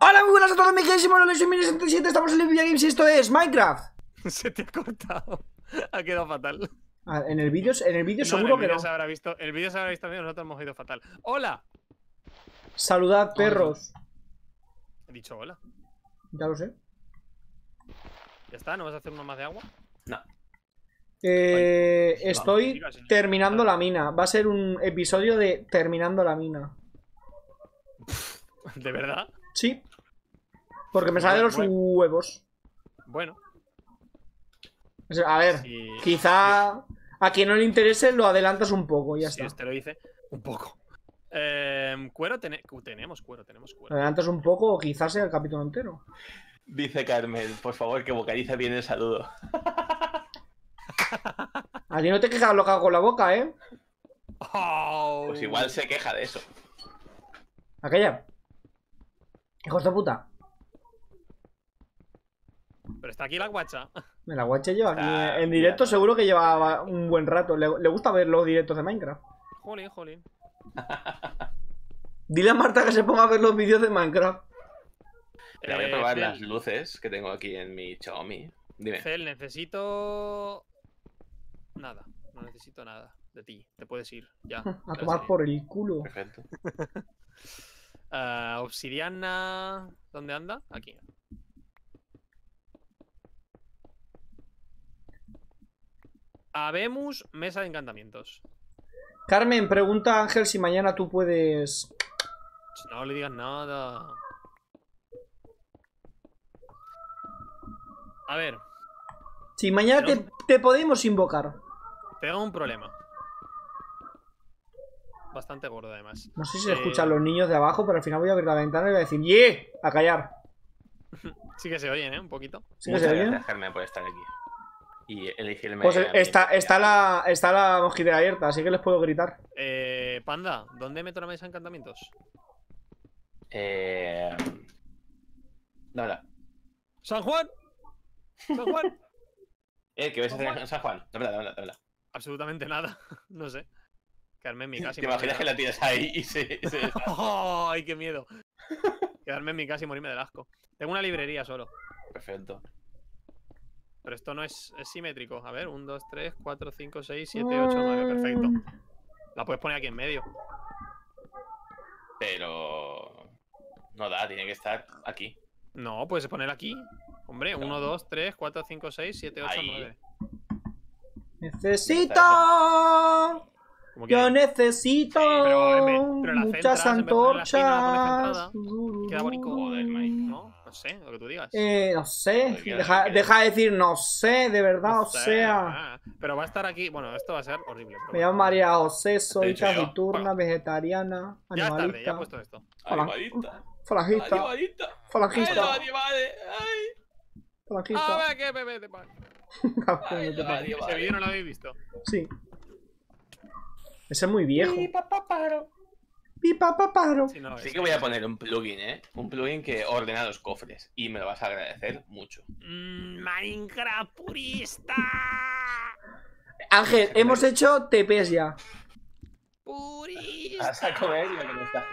Hola, muy buenas a todos, mi queridísimo Lolo, soy Mini77, estamos en Livia Games y esto es Minecraft. Se te ha cortado. Ha quedado fatal. Ah, en el vídeo, en el vídeo No, seguro en que el no. se habrá visto, el vídeo se habrá visto bien, nosotros hemos ido fatal. ¡Hola! Saludad, perros. He dicho hola. Ya lo sé. ¿Ya está? ¿No vas a hacer uno más de agua? No. Eh, Ay, estoy terminando la mina. Va a ser un episodio de terminando la mina. ¿De verdad? Sí. Porque me salen los Bueno. huevos. Bueno. O sea, A ver, quizá a quien no le interese lo adelantas un poco y ya si está. usted lo dice, un poco. Eh, cuero cu- tenemos cuero, tenemos cuero. adelantas un poco o quizás sea el capítulo entero. Dice Carmen, por favor, que vocalice bien el saludo. A ti no te quejas lo que hago con la boca, ¿eh? Oh. Pues igual se queja de eso. Aquella. Hijos de puta. Pero está aquí la guacha. Me la guache lleva aquí en directo, mira. seguro que lleva un buen rato. Le, le gusta ver los directos de Minecraft. Jolín, jolín. Dile a Marta que se ponga a ver los vídeos de Minecraft. Pero voy a Eh, probar las luces que tengo aquí en mi Xiaomi. Dime. Cel, necesito... Nada, no necesito nada de ti. Te puedes ir, ya. A tomar por el culo. Perfecto. Ah, obsidiana... ¿Dónde anda? Aquí. Habemos mesa de encantamientos. Carmen, pregunta a Ángel si mañana tú puedes. No le digas nada. A ver, Si mañana te, te podemos invocar. tengo un problema. Bastante gordo, además. No sé si se Eh, escuchan los niños de abajo, pero al final voy a abrir la ventana y voy a decir ¡Yeah! A callar. Sí que se oyen, ¿eh? Un poquito. ¿Sí que se oye? gracias, por estar aquí. Y elegirme. Pues está, está, la, está la mosquitera abierta, así que les puedo gritar. Eh, Panda, ¿dónde meto la mesa de encantamientos? Eh. No. ¡San Juan! ¡San Juan! Eh, ¿qué ves a hacer en San Juan? Dámela, dámela, dámela. Absolutamente nada. No sé. Quedarme en mi casa y ¿Te imaginas que la tienes ahí y se. se- ¡Ay, qué miedo! Quedarme en mi casa y morirme del asco. Tengo una librería solo. Perfecto. Pero esto no es, es simétrico. A ver, 1, 2, 3, 4, 5, 6, 7, 8, 9. Perfecto. La puedes poner aquí en medio. Pero. No da, tiene que estar aquí. No, puedes poner aquí. Hombre, 1, 2, 3, 4, 5, 6, 7, 8, Ahí. 9. Necesito. Como que Yo necesito pero vez- pero la muchas antorchas. Queda bonito. Joder, Mike. ¿No? No sé, lo que tú digas. Eh, no sé. Deja, de decir no sé, de verdad, No o sé, sea. ah, Pero va a estar aquí. Bueno, esto va a ser horrible. pero Me bueno. llamo María José, soy taciturna, vegetariana, Ya es tarde, ya he animalista, puesto esto. Hola. Animalita. falangista, Animalita. Ay, falangista, animales. Ay. A ver, vídeo no lo habéis visto. Sí. Ese es muy viejo. Sí, papá, paro. Pipa paparo. Sí, no, Sí ese- que voy a poner un plugin, ¿eh? Un plugin que ordena los cofres. Y me lo vas a agradecer mucho. Mm, Minecraft purista. Ángel, hemos hecho TPs ya. Purista. Vas a comer y lo que no está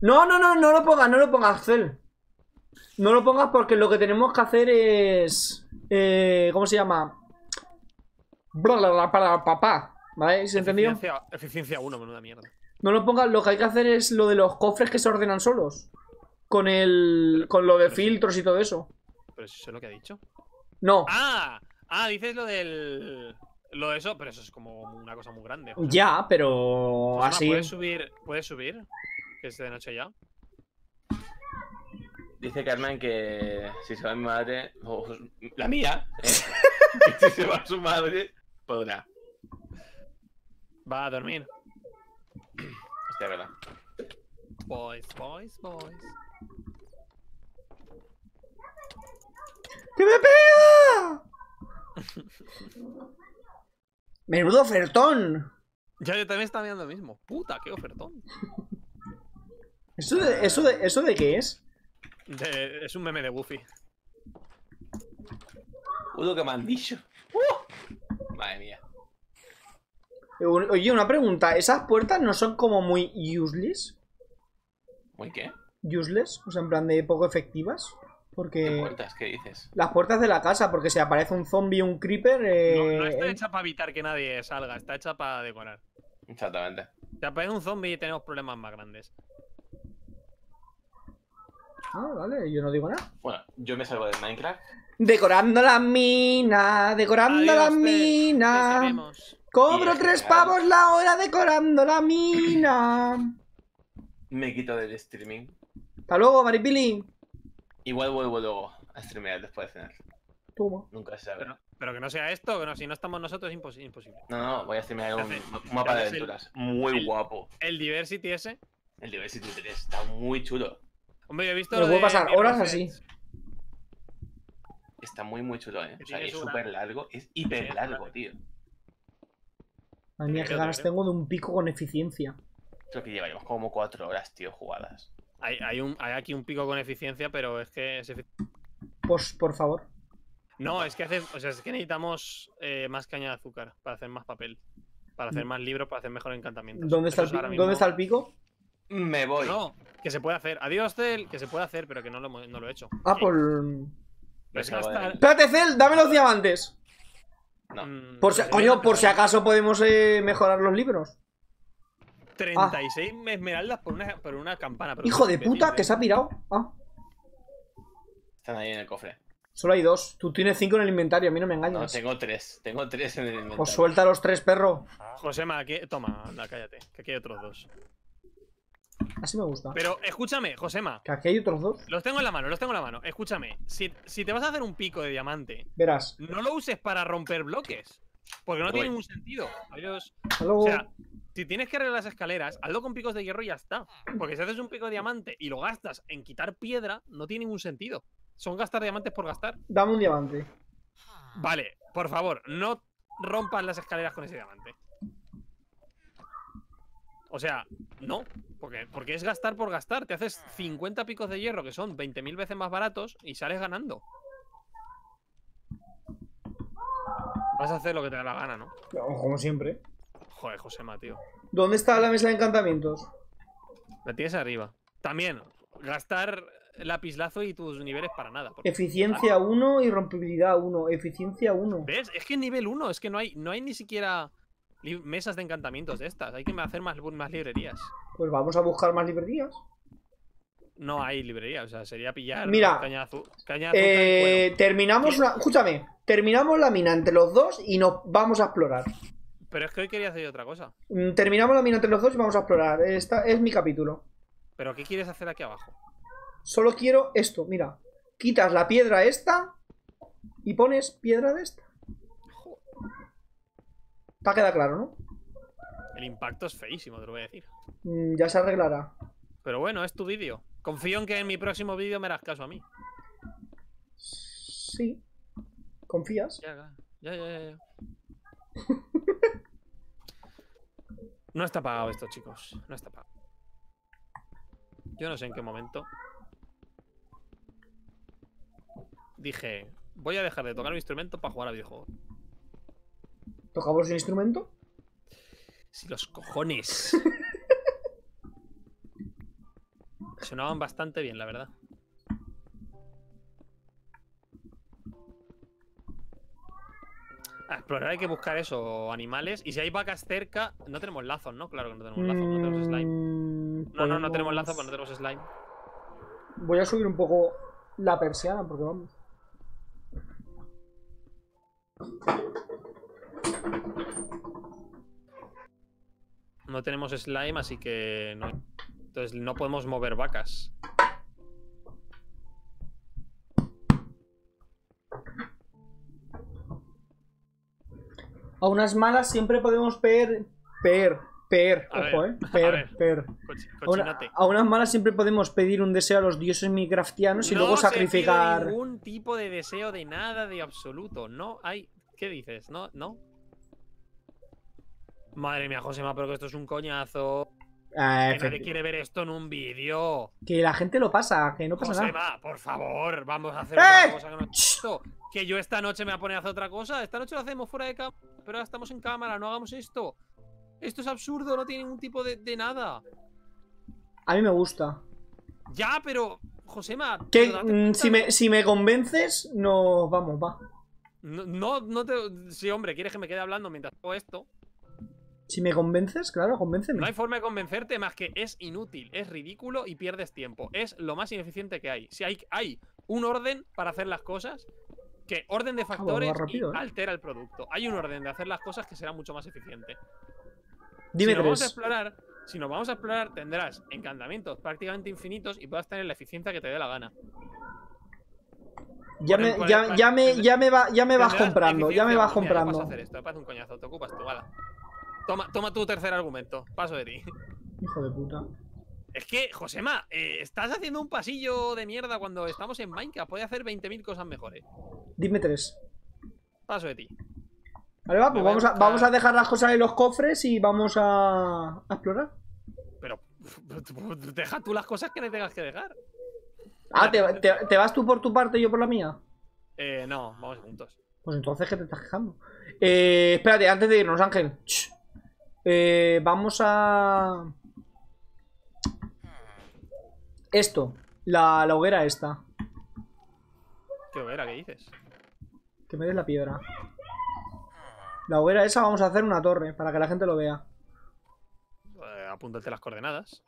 No, no, no, no lo pongas, no lo pongas, Cel. No lo pongas porque lo que tenemos que hacer es. Eh, ¿Cómo se llama? Bla, bla, bla, para papá. ¿Vale? ¿Se entendió? Eficiencia, eficiencia 1, menuda mierda. No lo pongas, lo que hay que hacer es lo de los cofres que se ordenan solos. Con el. Con lo de filtros y todo eso. Pero eso es lo que ha dicho. No. Ah, ah, dices lo del. Lo de eso, pero eso es como una cosa muy grande. joder. Ya, pero. Pues, así. ¿Puedes subir? ¿Puedes subir? Que es de noche ya. Dice Carmen que si se va mi madre, o la mía, ¿eh? que si se va su madre, podrá. Va a dormir. Hostia, verdad. Boys, boys, boys. ¡Que me pega! Menudo ofertón. Ya yo también estaba mirando lo mismo. Puta, qué ofertón. ¿Eso de, eso de, ¿Eso de qué es? De- es un meme de Goofy. Uno que me han dicho. ¡Uh! Madre mía. Oye, una pregunta. ¿Esas puertas no son como muy useless? ¿Muy qué? useless, o sea, en plan de poco efectivas. ¿Qué Porque puertas? ¿Qué dices? las puertas de la casa, porque si aparece un zombie o un creeper, eh, No, no está eh, hecha para evitar que nadie salga, está hecha para decorar. Exactamente. Si aparece un zombie y tenemos problemas más grandes. ah, vale, yo no digo nada. Bueno, yo me salgo del Minecraft. Decorando la mina, decorando la Adiós, Cobro tres pavos la hora decorando la mina. Me quito del streaming. Hasta luego, Maripili. Igual vuelvo luego a streamear después de cenar. Toma. Nunca se sabe. Pero, pero que no sea esto, que no, si no estamos nosotros es impos- imposible. No, no, voy a streamear un, mapa de el- aventuras. Muy el- guapo. El Diversity ese. El Diversity 3 está muy chulo. Hombre, yo he visto Me lo puedo pasar horas así. Está muy, muy chulo, eh. O sea, es súper largo. Es hiper largo, tío. Madre mía, qué ganas creo. tengo de un pico con eficiencia. Creo que llevaremos como cuatro horas, tío, jugadas. Hay, hay, un, hay aquí un pico con eficiencia, pero es que es Pues, por favor. No, es que hace, o sea, es que necesitamos eh, más caña de azúcar para hacer más papel. Para hacer más libros, para hacer mejor encantamientos. Mm. ¿Dónde está, el Eso es pi- ahora mismo- ¿Dónde está el pico? Me voy. No, que se puede hacer. Adiós, Cel, que se puede hacer, pero que no lo, hemos- no lo he hecho. Ah, por. pero es Me acabo de- gastar- Espérate, Cel, dame los diamantes. No. mm, Por si, pues coño, por si acaso podemos eh, mejorar los libros. 36 esmeraldas por una, por una campana. pero Hijo de puta, que se ha pirado. Ah, Están ahí en el cofre. solo hay dos. Tú tienes cinco en el inventario, a mí no me No, engañas. tengo tres. Tengo tres en el inventario. Pues suelta los tres, perro. Josema, que... toma, anda, cállate. Que aquí hay otros dos. Así me gusta. Pero escúchame, Josema. Que aquí hay otros dos. Los tengo en la mano, los tengo en la mano. Escúchame. Si, si te vas a hacer un pico de diamante, Verás. no lo uses para romper bloques. Porque no Voy. tiene ningún sentido. Adiós. Hasta luego. O sea, si tienes que arreglar las escaleras, hazlo con picos de hierro y ya está. Porque si haces un pico de diamante y lo gastas en quitar piedra, no tiene ningún sentido. Son gastar diamantes por gastar. Dame un diamante. Vale, por favor, no rompas las escaleras con ese diamante. O sea, no. Porque, porque es gastar por gastar. Te haces 50 picos de hierro que son 20.000 veces más baratos y sales ganando. Vas a hacer lo que te da la gana, ¿no? Como siempre. Joder, Josema, tío. ¿Dónde está la mesa de encantamientos? La tienes arriba. También, gastar lapislazo y tus niveles para nada. porque- Eficiencia 1 y rompibilidad 1. Eficiencia 1. ¿Ves? Es que es nivel 1, es que no hay, no hay ni siquiera mesas de encantamientos de estas. Hay que hacer más, más librerías. Pues vamos a buscar más librerías. No hay librería, o sea, sería pillar Mira, caña de, azu- caña de azúcar y Eh, cuero. terminamos una... Escúchame. Terminamos la mina entre los dos y nos vamos a explorar. Pero es que hoy quería hacer otra cosa. Mm, Terminamos la mina entre los dos y vamos a explorar. Esta es mi capítulo. ¿Pero qué quieres hacer aquí abajo? Solo quiero esto, mira. Quitas la piedra esta y pones piedra de esta. Para quedar claro, ¿no? El impacto es feísimo, te lo voy a decir. Mm, Ya se arreglará. Pero bueno, es tu vídeo. Confío en que en mi próximo vídeo me harás caso a mí. Sí. ¿Confías? Ya, ya, ya, ya. ya. No está pagado esto, chicos. No está pagado. Yo no sé en qué momento. Dije, voy a dejar de tocar un instrumento para jugar a videojuegos. ¿Tocamos el instrumento? Si los cojones. Sonaban bastante bien, la verdad. A explorar hay que buscar eso, animales. Y si hay vacas cerca, no tenemos lazos, ¿no? Claro que no tenemos lazos, no tenemos slime. Mm, No, no, no tenemos podemos- lazos, pero no tenemos slime. Voy a subir un poco la persiana porque vamos. No tenemos slime, así que no. Entonces no podemos mover vacas. A unas malas siempre podemos peer. Peer. Peer. A Ojo, ver, eh. a Peer. ver. Peer. A, una- a unas malas siempre podemos pedir un deseo a los dioses minecraftianos y No luego sacrificar. ningún tipo de deseo de nada de absoluto. No hay. ¿Qué dices? ¿No? ¿No? Madre mía, Josema, pero que esto es un coñazo. Ah, Que nadie quiere ver esto en un vídeo. que la gente lo pasa, que no pasa nada. Josema, por favor, vamos a hacer ¡Eh! otra cosa que no esto. Que yo esta noche me voy a poner a hacer otra cosa. Esta noche lo hacemos fuera de cámara. Pero ahora estamos en cámara, no hagamos esto. Esto es absurdo, no tiene ningún tipo de, de nada. A mí me gusta. Ya, pero. Josema. Que mm, me, si me convences, no. Vamos, va. No, no, no te. Sí, hombre, quieres que me quede hablando mientras hago esto. Si me convences, claro, convénceme. No hay forma de convencerte más que es inútil, es ridículo y pierdes tiempo. Es lo más ineficiente que hay. Si hay, hay un orden para hacer las cosas, que orden de factores va rápido, y ¿eh? altera el producto. Hay un orden de hacer las cosas que será mucho más eficiente. Dime si nos vamos a explorar, si nos vamos a explorar, tendrás encantamientos prácticamente infinitos y podrás tener la eficiencia que te dé la gana. Ya me, ya, me, ya me, va, ya me vas comprando, ya me vas Mira, comprando. hacer esto, me parece un coñazo, te ocupas tú, ala. Toma, toma tu tercer argumento, paso de ti. Hijo de puta. Es que, Josema, eh, estás haciendo un pasillo de mierda cuando estamos en Minecraft. Puede hacer 20.000 cosas mejores. Dime tres. Paso de ti. Vale, va, pues a vamos a, vamos a dejar las cosas en los cofres y vamos a, a explorar. Pero deja tú las cosas que le tengas que dejar. Ah, ¿te, te- te vas tú por tu parte y yo por la mía? Eh, no, vamos juntos. Pues entonces, ¿qué te estás quejando? Eh, espérate, antes de irnos, Ángel. Eh, vamos a... Esto. La, la hoguera esta. ¿Qué hoguera? ¿Qué dices? Que me des la piedra. La hoguera esa vamos a hacer una torre para que la gente lo vea. Eh, apúntate las coordenadas.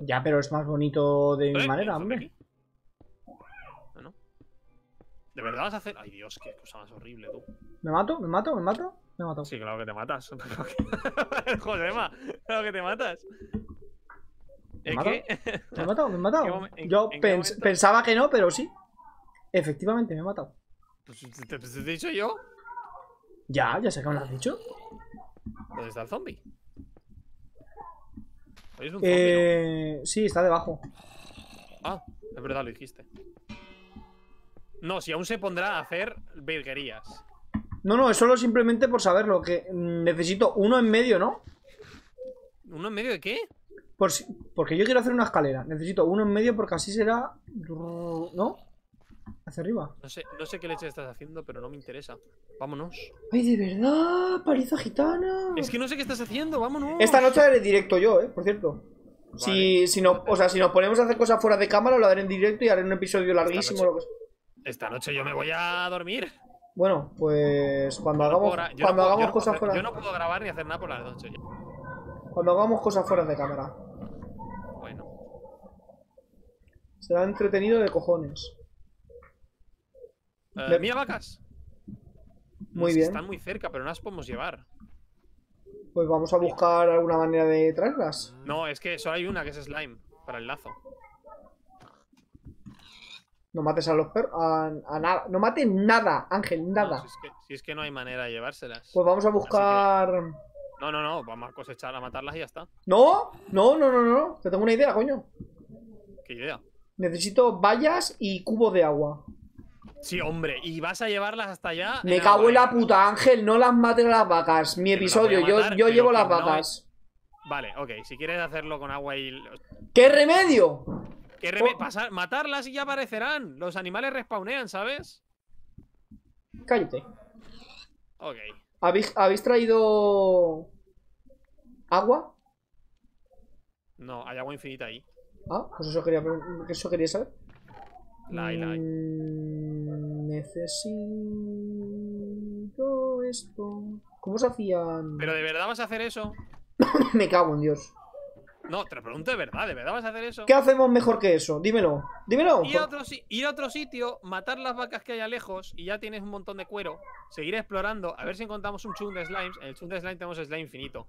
Ya, pero es más bonito de mi manera, ¿esto de hombre. ¿De verdad vas a hacer...? Ay, Dios, qué cosa más horrible, tú. ¿Me mato? ¿Me mato? ¿Me mato? Me mato. Sí, claro que te matas. Josema, claro que te matas. ¿Es mato? que? ¿Me he matado? ¿Me he matado? ¿En qué momen- en- Yo pens- pensaba que no, pero sí. Efectivamente, me he matado. Pues te, te- he dicho yo. Ya, ya sé que me lo has dicho. ¿Dónde está el zombie? Es un zombie, Eh, sí, está debajo. Ah, es verdad, lo dijiste. No, si aún se pondrá a hacer virguerías. No, no, es solo simplemente por saberlo. Que mm, necesito uno en medio, ¿no? ¿Uno en medio de qué? Por si- porque yo quiero hacer una escalera. Necesito uno en medio porque así será. ¿No? Hacia arriba. No sé, no sé qué leche estás haciendo, pero no me interesa. Vámonos. ¡Ay, de verdad! ¡Paliza gitana! Es que no sé qué estás haciendo, vámonos. Esta noche haré directo yo, ¿eh? Por cierto. Si, si no, o sea, si nos ponemos a hacer cosas fuera de cámara, lo haré en directo y haré un episodio larguísimo. lo que. Esta noche yo me voy a dormir. Bueno, pues cuando No puedo hagamos, no cuando puedo- hagamos yo no puedo cosas hacer- fuera, Yo no puedo grabar ni hacer nada por la noche. ya. cuando hagamos cosas fuera de cámara, Bueno. será entretenido de cojones. Eh, Me- Mira vacas. Muy bien. Están muy cerca, pero no las podemos llevar. Pues vamos a buscar alguna manera de traerlas. No, es que solo hay una que es slime para el lazo. No mates a los perros, a, a nada, no mates nada, Ángel, No, nada. si, es que, si es que no hay manera de llevárselas. Pues vamos a buscar. No, no, no, vamos a cosechar, a matarlas y ya está. No, no, no, no, no. Te tengo una idea, coño. Qué idea. Necesito vallas y cubos de agua. Sí, hombre, y vas a llevarlas hasta allá. Me cago en la puta Ángel, no las mates a las vacas. Mi episodio, yo, matar, yo llevo las no vacas. Vale, ok, si quieres hacerlo con agua y. ¿Qué remedio? ¿Qué reme- Oh. pasar- matarlas y ya aparecerán. Los animales respawnean, ¿sabes? Cállate. Ok. ¿Habéis, habéis traído agua? No, hay agua infinita ahí. Ah, pues eso quería, eso quería saber. La hay, la hay. Mm, Necesito esto. ¿Cómo se hacían? Pero de verdad vas a hacer eso. Me cago en Dios. No, te lo pregunto de verdad, ¿de verdad vas a hacer eso? ¿Qué hacemos mejor que eso? Dímelo. Dímelo. Ir a, otro, si- ir a otro sitio, matar las vacas que haya lejos y ya tienes un montón de cuero. Seguir explorando, a ver si encontramos un chunk de slimes. En el chunk de slime tenemos slime infinito.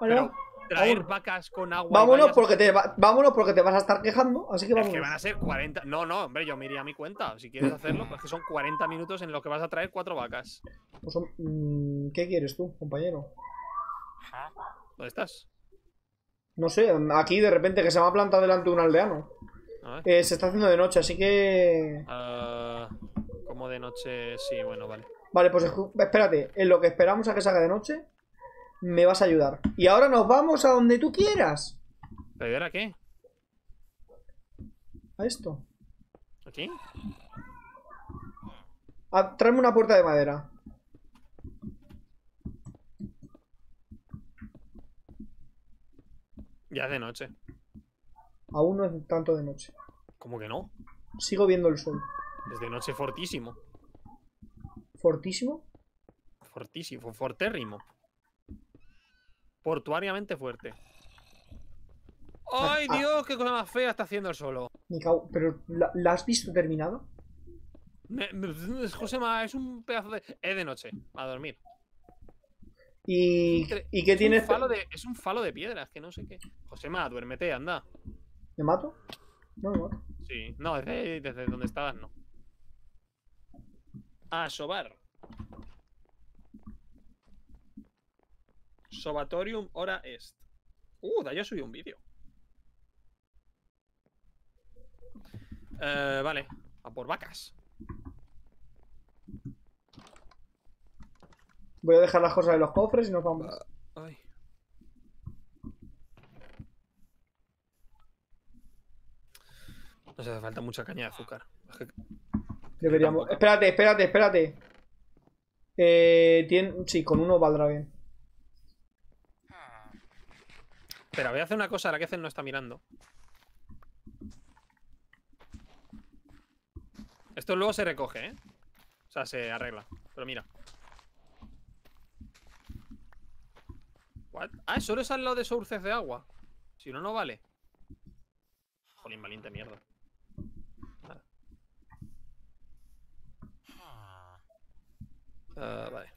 Pero traer vámonos. vacas con agua. Vámonos porque, te va- vámonos porque te vas a estar quejando. Así que Es vamos. que van a ser 40. No, no, hombre, yo me iría a mi cuenta. Si quieres hacerlo, pues que son 40 minutos en los que vas a traer cuatro vacas. Pues, mm, ¿Qué quieres tú, compañero? ¿Dónde estás? No sé, aquí de repente que se me ha plantado delante un aldeano. A. Eh, se está haciendo de noche, así que. Ah, como de noche. Sí, bueno, vale. Vale, pues espérate. En lo que esperamos a que salga de noche, me vas a ayudar. Y ahora nos vamos a donde tú quieras. ¿Pero y ahora qué? A esto. ¿Aquí? A, tráeme una puerta de madera. Ya es de noche. Aún no es tanto de noche. ¿Cómo que no? Sigo viendo el sol. Desde noche fortísimo. Fortísimo. Fortísimo, fortérrimo. Portuariamente fuerte. ¡Ay, Ah. Dios! ¡Qué cosa más fea está haciendo el solo! Me cago- ¿Pero ¿la, la has visto terminada? Josema, es un pedazo de. Es de noche, a dormir. ¿Y, Tre- ¿y qué es tiene? Un falo de, es un falo de piedras, que no sé qué. Josema, duérmete, anda. ¿Me mato? No me mato. Sí, no, desde, desde donde estabas, no. A sobar. Sobatorium hora est. Uh, ya subí un vídeo. Eh, vale, a por vacas. Voy a dejar las cosas en los cofres y nos vamos. Ay. Nos hace falta mucha caña de azúcar. Es que- Deberíamos. Espérate, espérate, espérate. Eh, Sí, con uno valdrá bien. Espera, voy a hacer una cosa ahora que Zen no está mirando. Esto luego se recoge, ¿eh? O sea, se arregla. Pero mira. What? Ah, solo es al lado de sources de agua. Si no, no vale. Jolín, valiente mierda. Nada. Ah, vale.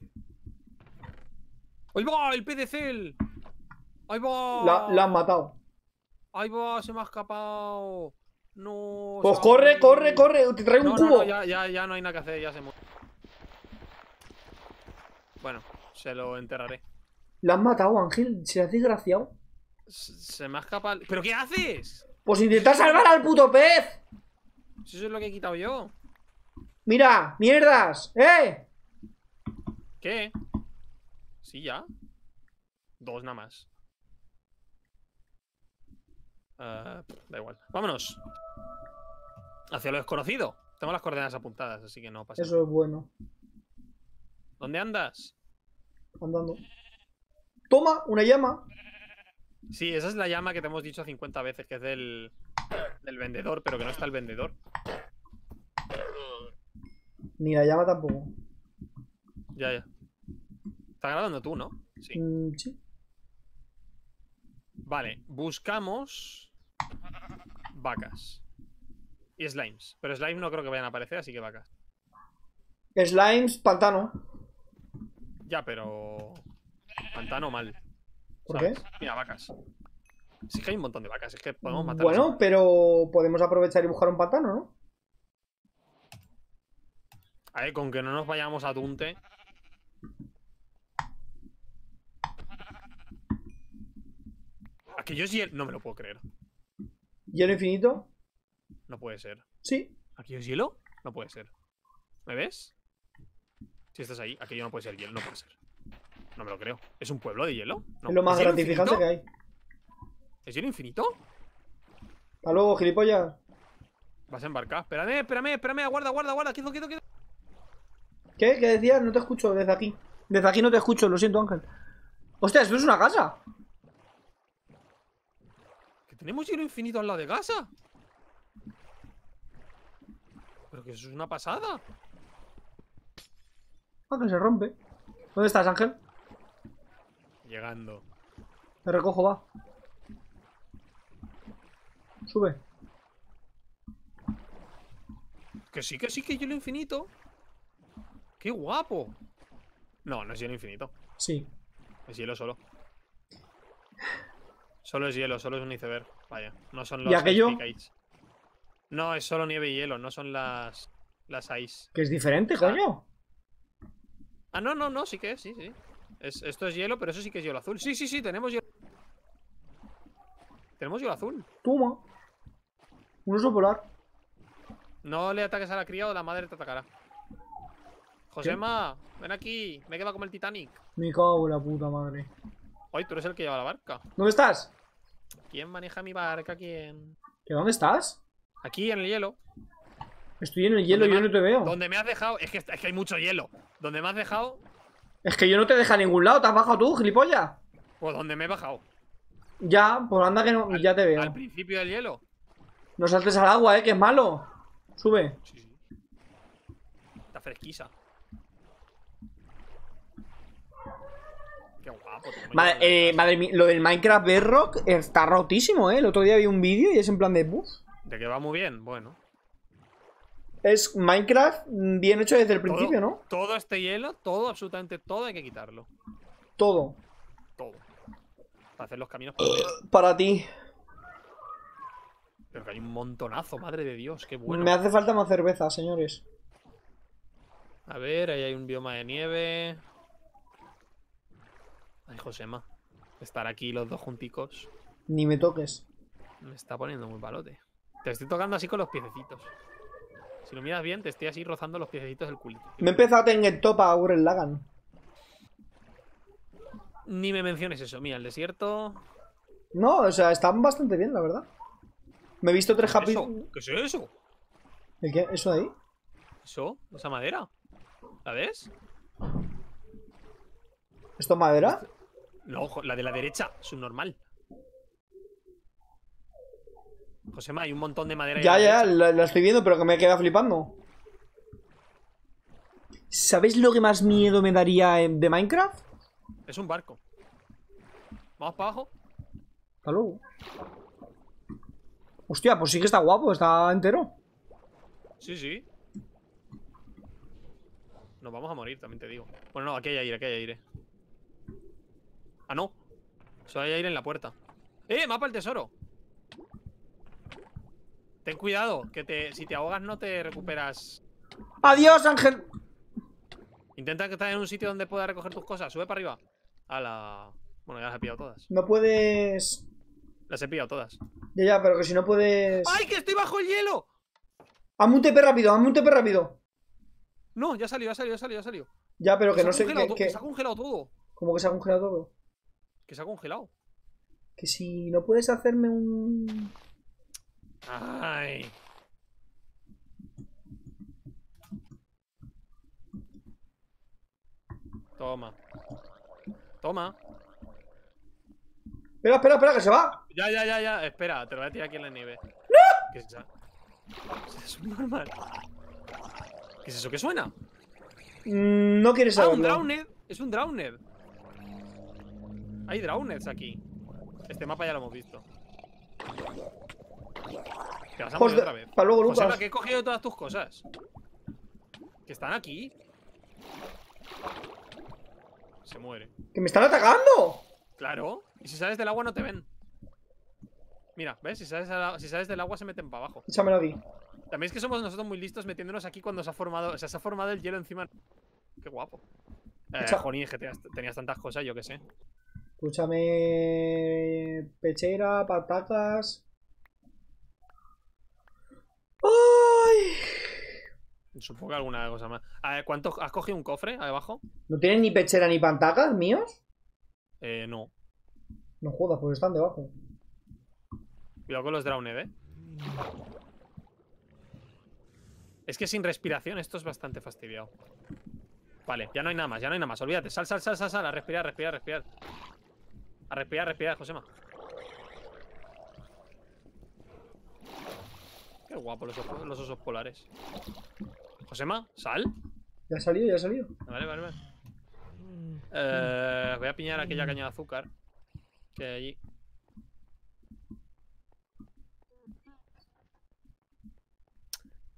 ¡Ahí va! ¡El PDC! ¡Ahí va! La, la han matado. ¡Ahí va! ¡Se me ha escapado! ¡No! Pues corre, corre, corre. Te traigo No, un no, cubo. no, ya, ya, ya no hay nada que hacer, ya se muere. Bueno, se lo enterraré. La han matado, Ángel. Se ha desgraciado. Se, me ha escapado. ¿Pero qué haces? Pues intenta salvar al puto pez. Eso es lo que he quitado yo. Mira, mierdas. ¡Eh! ¿Qué? Sí, ya. Dos nada más. Pff, da igual. Vámonos. Hacia lo desconocido. Tengo las coordenadas apuntadas, así que no pasa nada. Eso es bueno. ¿Dónde andas? Andando. Toma, una llama. Sí, esa es la llama que te hemos dicho 50 veces, que es del, del vendedor, pero que no está el vendedor. Ni la llama tampoco. Ya, ya. Está grabando tú, ¿no? Sí. Mm, sí. Vale, buscamos vacas. Y slimes. Pero slimes no creo que vayan a aparecer, así que vacas. Slimes, pantano. Ya, pero... Pantano mal. ¿Por ¿sabes? qué? Mira, vacas. Sí que hay un montón de vacas, es que podemos matar Bueno, pero podemos aprovechar y buscar un pantano, ¿no? A ver, con que no nos vayamos a Tunte. Aquello es hielo. No me lo puedo creer. Hielo infinito. No puede ser. Sí. ¿Aquello es hielo? No puede ser. ¿Me ves? Si estás ahí, aquello no puede ser hielo, no puede ser. No me lo creo. ¿Es un pueblo de hielo? No. es lo más gratificante que hay. ¿Es hielo infinito? Hasta luego, gilipollas. Vas a embarcar. Espérame, espérame, espérame. Aguarda, aguarda, aguarda. Quieto, quieto, quieto. ¿Qué? ¿Qué decías? No te escucho desde aquí. Desde aquí no te escucho, lo siento, Ángel. Hostia, esto es una casa. Que tenemos hielo infinito al lado de casa. Pero que eso es una pasada. Ángel se rompe. ¿Dónde estás, Ángel? Llegando. Te recojo, va. Sube. Que sí, que sí, que hielo infinito. ¡Qué guapo! No, no es hielo infinito. Sí. Es hielo solo. Solo es hielo, solo es un iceberg. Vaya, no son ¿Y los aquello? Ice Peak Ice. No, es solo nieve y hielo, no son las las ice. Que es diferente, coño. Ah, no, no, no, sí que es, sí, sí. Es, esto es hielo, pero eso sí que es hielo azul. Sí, sí, sí, tenemos hielo. Tenemos hielo azul. Toma. Un oso polar. No le ataques a la cría o la madre te atacará. Josema, ven aquí. Me he quedado como el Titanic. Me cago en la puta madre. Hoy tú eres el que lleva la barca. ¿Dónde estás? ¿Quién maneja mi barca? ¿Quién? ¿Que dónde estás? Aquí en el hielo. Estoy en el hielo y ¿Dónde yo no te veo. Donde me has dejado. Es que, es que hay mucho hielo. Donde me has dejado. Es que yo no te dejo a ningún lado. ¿Te has bajado tú, gilipollas? Pues donde me he bajado. Ya, pues anda que no. Ya te veo. Al principio del hielo. No saltes al agua, eh, que es malo. Sube. Sí, sí. Está fresquisa. Qué guapo. Madre, eh, madre mía, lo del Minecraft Bedrock está rotísimo, eh. El otro día vi un vídeo y es en plan de buff. De que va muy bien, bueno. Es Minecraft bien hecho desde el principio, ¿no? Todo este hielo, todo, absolutamente todo hay que quitarlo. Todo. Todo. Para hacer los caminos por medio. Para ti. Pero que hay un montonazo, madre de Dios, qué bueno. Me hace falta más cerveza, señores. A ver, ahí hay un bioma de nieve. Ay, Josema. Estar aquí los dos junticos Ni me toques. me está poniendo muy palote. Te estoy tocando así con los piececitos. Si lo miras bien, te estoy así rozando los piececitos del culito. Me he empezado a tener top a Urel Lagan. Ni me menciones eso. Mira, el desierto. No, o sea, están bastante bien, la verdad. Me he visto tres ¿Qué es happy. ¿Qué es eso? ¿El qué? ¿Eso de ahí? ¿Eso? ¿Esa madera? ¿La ves? ¿Esto es madera? No, jo- la de la derecha, subnormal. Josema, hay un montón de madera. Ya, ya, la, la estoy viendo, pero que me queda flipando. ¿Sabéis lo que más miedo me daría de Minecraft? Es un barco. ¿Vamos para abajo? Hasta luego. Hostia, pues sí que está guapo, está entero. Sí, sí. Nos vamos a morir, también te digo. Bueno, no, aquí hay aire, aquí hay aire. Ah, no. Solo hay aire en la puerta. ¡Eh! ¡Mapa el tesoro! Ten cuidado, que te, si te ahogas no te recuperas. ¡Adiós, Ángel! Intenta que estés en un sitio donde puedas recoger tus cosas. Sube para arriba. A la. Bueno, ya las he pillado todas. No puedes... Las he pillado todas. Ya, ya, pero que si no puedes... ¡Ay, que estoy bajo el hielo! Hazme un TP rápido, hazme un TP rápido. No, ya salió, ya salió, ya salió, ya salió. Ya, pero que no sé qué- que se ha congelado todo. Como que se ha congelado todo. Que se ha congelado. Que si no puedes hacerme un... Ay. Toma. Toma. Espera, espera, espera, que se va. Ya, ya, ya, ya. Espera, te lo voy a tirar aquí en la nieve. ¿Qué es esa? Es normal. ¿Qué es eso? ¿Qué suena? Mm, no quieres Ah, un saberlo. Drowned. Es un Drowned. Hay Drowneds aquí. Este mapa ya lo hemos visto. Te vas a morir otra vez. Hasta luego, Lucas. que he cogido todas tus cosas. Que están aquí. Se muere. ¡Que me están atacando! Claro. Y si sales del agua no te ven. Mira, ¿ves? Si sales, a la- si sales del agua se meten para abajo. Échamelo aquí. También es que somos nosotros muy listos metiéndonos aquí cuando se ha formado. O sea, se ha formado el hielo encima. Qué guapo. Eh, es que tenías, tenías tantas cosas, yo qué sé. Escúchame... Pechera, patacas... ¡Ay! Supongo que alguna cosa más. A ver, ¿cuánto has cogido un cofre abajo? ¿No tienen ni pechera ni pantacas míos? Eh, no. No jodas, pues están debajo. Cuidado con los Drowned, eh. Es que sin respiración esto es bastante fastidiado. Vale, ya no hay nada más, ya no hay nada más. Olvídate. Sal, sal, sal, sal, sal. A respirar, respirar, respirar. A respirar, respirar, Josema. Qué guapo los, osos- los osos polares. Josema, sal. Ya ha salido, ya ha salido. Vale, vale, vale. Eh, voy a piñar aquella caña de azúcar que hay allí.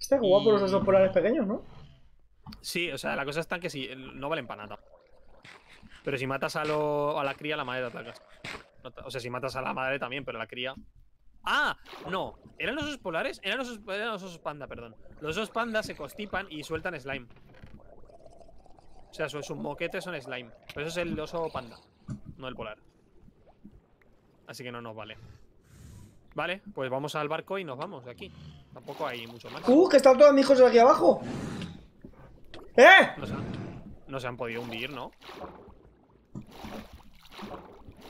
Qué guapo Y- los osos polares pequeños, ¿no? Sí, o sea, la cosa está que sí, no valen para nada. Pero si matas a, lo- a la cría, la madre te atacas. O sea, si matas a la madre también, pero la cría. ¡Ah! No. ¿Eran los osos polares? Eran los, osos- eran los osos panda, perdón. Los osos panda se constipan y sueltan slime. O sea, sus, sus moquetes son slime. Pero eso es el oso panda, no el polar. Así que no nos vale. Vale, pues vamos al barco y nos vamos de aquí. Tampoco hay mucho más. ¡Uh! Que están todos mis cosas aquí abajo. ¡Eh! No se, han, no se han podido hundir, ¿no?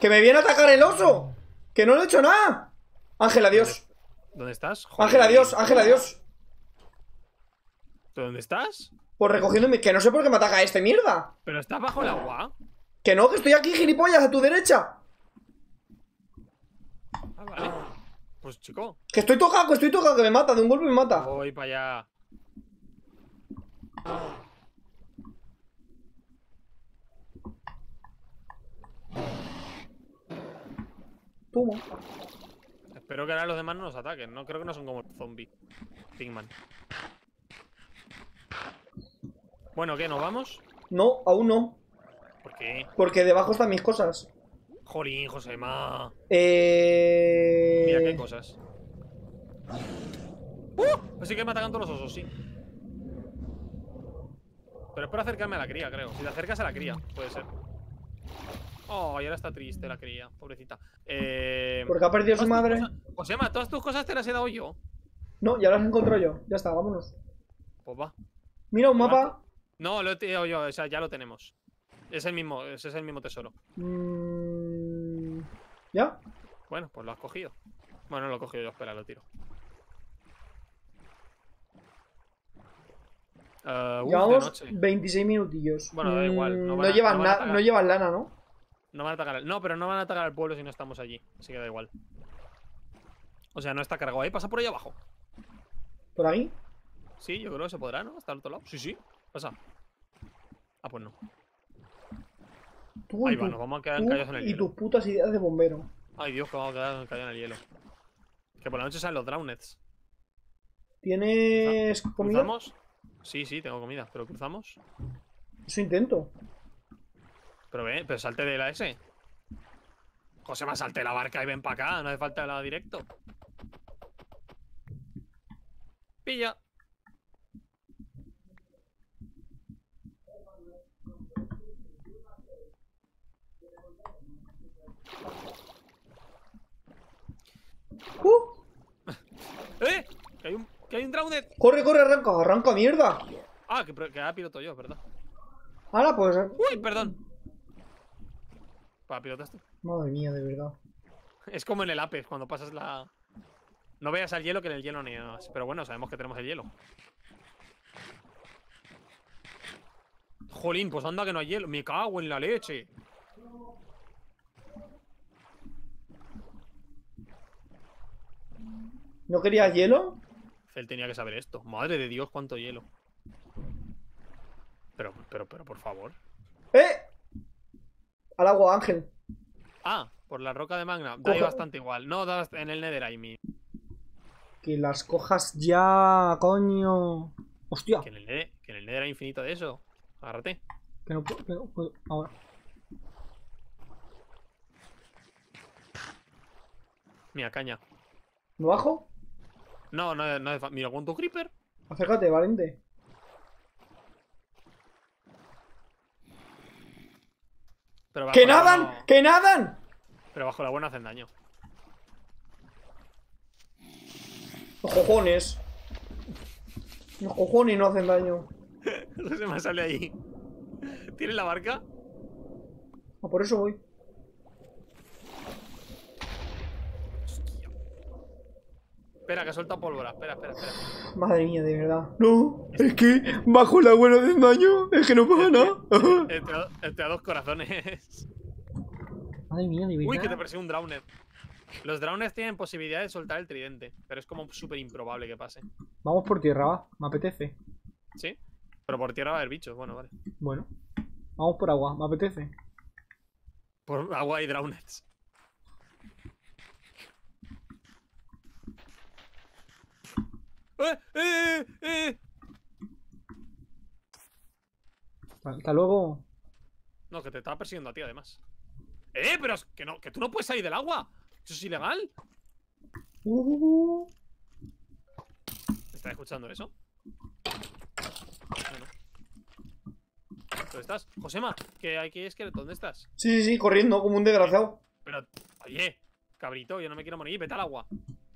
¡Que me viene a atacar el oso! ¡Que no le he hecho nada! Ángel, adiós. ¿Dónde estás? Ángel, adiós, Ángel, adiós. ¿Tú dónde estás? Pues recogiendo mi... Que no sé por qué me ataca este mierda. ¿Pero estás bajo el agua? Que no, que estoy aquí, gilipollas, a tu derecha. Ah, vale. Pues chico, Que estoy tocado, que estoy tocado, que me mata, de un golpe me mata. voy para allá. Toma. Espero que ahora los demás no nos ataquen. No creo que no son como zombie. Pigman. Bueno, ¿qué? ¿Nos vamos? No, aún no. ¿Por qué? Porque debajo están mis cosas. Jolín, Josema. Eh... Mira qué cosas. ¡Uh! Así que me atacan todos los osos, sí. Pero es por acercarme a la cría, creo. Si te acercas a la cría, puede ser. Oh, y ahora está triste la cría, pobrecita. Eh... Porque ha perdido su madre. cosas- Josema, todas tus cosas te las he dado yo. No, ya las encontrado yo. Ya está, vámonos. Pues va. Mira, un mapa. No, lo he tirado yo, o sea, ya lo tenemos. Es el mismo, ese es el mismo tesoro. Mm, ¿Ya? Bueno, pues lo has cogido. Bueno, no lo he cogido yo, espera, lo tiro. Uf, de Llevamos noche. 26 minutillos. Bueno, da igual, no Mm, llevan no atacar. no llevan lana, ¿no? No van a atacar al... No, pero no van a atacar al pueblo si no estamos allí. Así que da igual. O sea, no está cargado ahí, pasa por ahí abajo. Por ahí. Sí, yo creo que se podrá, ¿no? Hasta el otro lado. Sí, sí, pasa. Ah, pues no. Tú Ahí y, va, nos vamos a quedar tú callados en el y hielo. tus putas ideas de bombero. Ay, Dios, que vamos a quedar callados en el hielo. Que por la noche salen los drowneds. ¿Tienes comida? ¿Cruzamos? Sí, sí, tengo comida. ¿Pero cruzamos? Eso intento. Pero ve, pero salte de la S. José, más salte de la barca y ven para acá. No hace falta la directo. Pilla. ¡Uh! ¡Eh! Que hay un, que hay un. Corre, corre, arranca, arranca, mierda. Ah, que, que ha piloto yo, ¿verdad? Ahora pues. Uy, perdón. Para pilotas tú. Madre mía, de verdad. Es como en el Apex, cuando pasas la. No veas al hielo que en el hielo ni nada. Pero bueno, sabemos que tenemos el hielo. Jolín, pues anda que no hay hielo. Me cago en la leche. ¿No querías hielo? Él tenía que saber esto. Madre de Dios, cuánto hielo. Pero, pero, pero, por favor. ¡Eh! Al agua, Ángel. Ah, por la roca de Magna. Da bastante igual. No, da en el Nether hay mi. Que las cojas ya, coño. Hostia, Que en el Nether, que en el Nether hay infinito de eso. Agárrate. que no puedo, que no puedo. Ahora. Mira, caña. ¿Me bajo? No, no, no Mira, con tu creeper. Acércate, valiente. Pero ¡Que nadan! no- ¡Que nadan! Pero bajo la buena hacen daño. Los cojones. Los cojones no hacen daño. No se me sale ahí. ¿Tienes la barca? Ah, por eso voy. Espera, que suelta pólvora. Espera, espera, espera. Madre mía, de verdad. No, es que bajo el agua no hacen daño. Es que no pasa nada. Entre, a- entre a dos corazones. Madre mía, de verdad. Uy, que te persigue un Drowned. Los Drowned tienen posibilidad de soltar el tridente, pero es como súper improbable que pase. Vamos por tierra, va. Me apetece. ¿Sí? Pero por tierra va a haber bichos, bueno, vale. Bueno. Vamos por agua, me apetece. Por agua y Drowneds. ¡Eh! ¡Eh! ¡Eh! Hasta luego. No, que te estaba persiguiendo a ti, además. ¡Eh! Pero es que, no, que tú no puedes salir del agua. Eso es ilegal. Uh, ¿Estás escuchando eso? No, no. ¿Dónde estás? Josema, que hay que esqueleto. ¿Dónde estás? Sí, sí, sí, corriendo como un desgraciado. Pero, oye, cabrito, yo no me quiero morir. Vete al agua.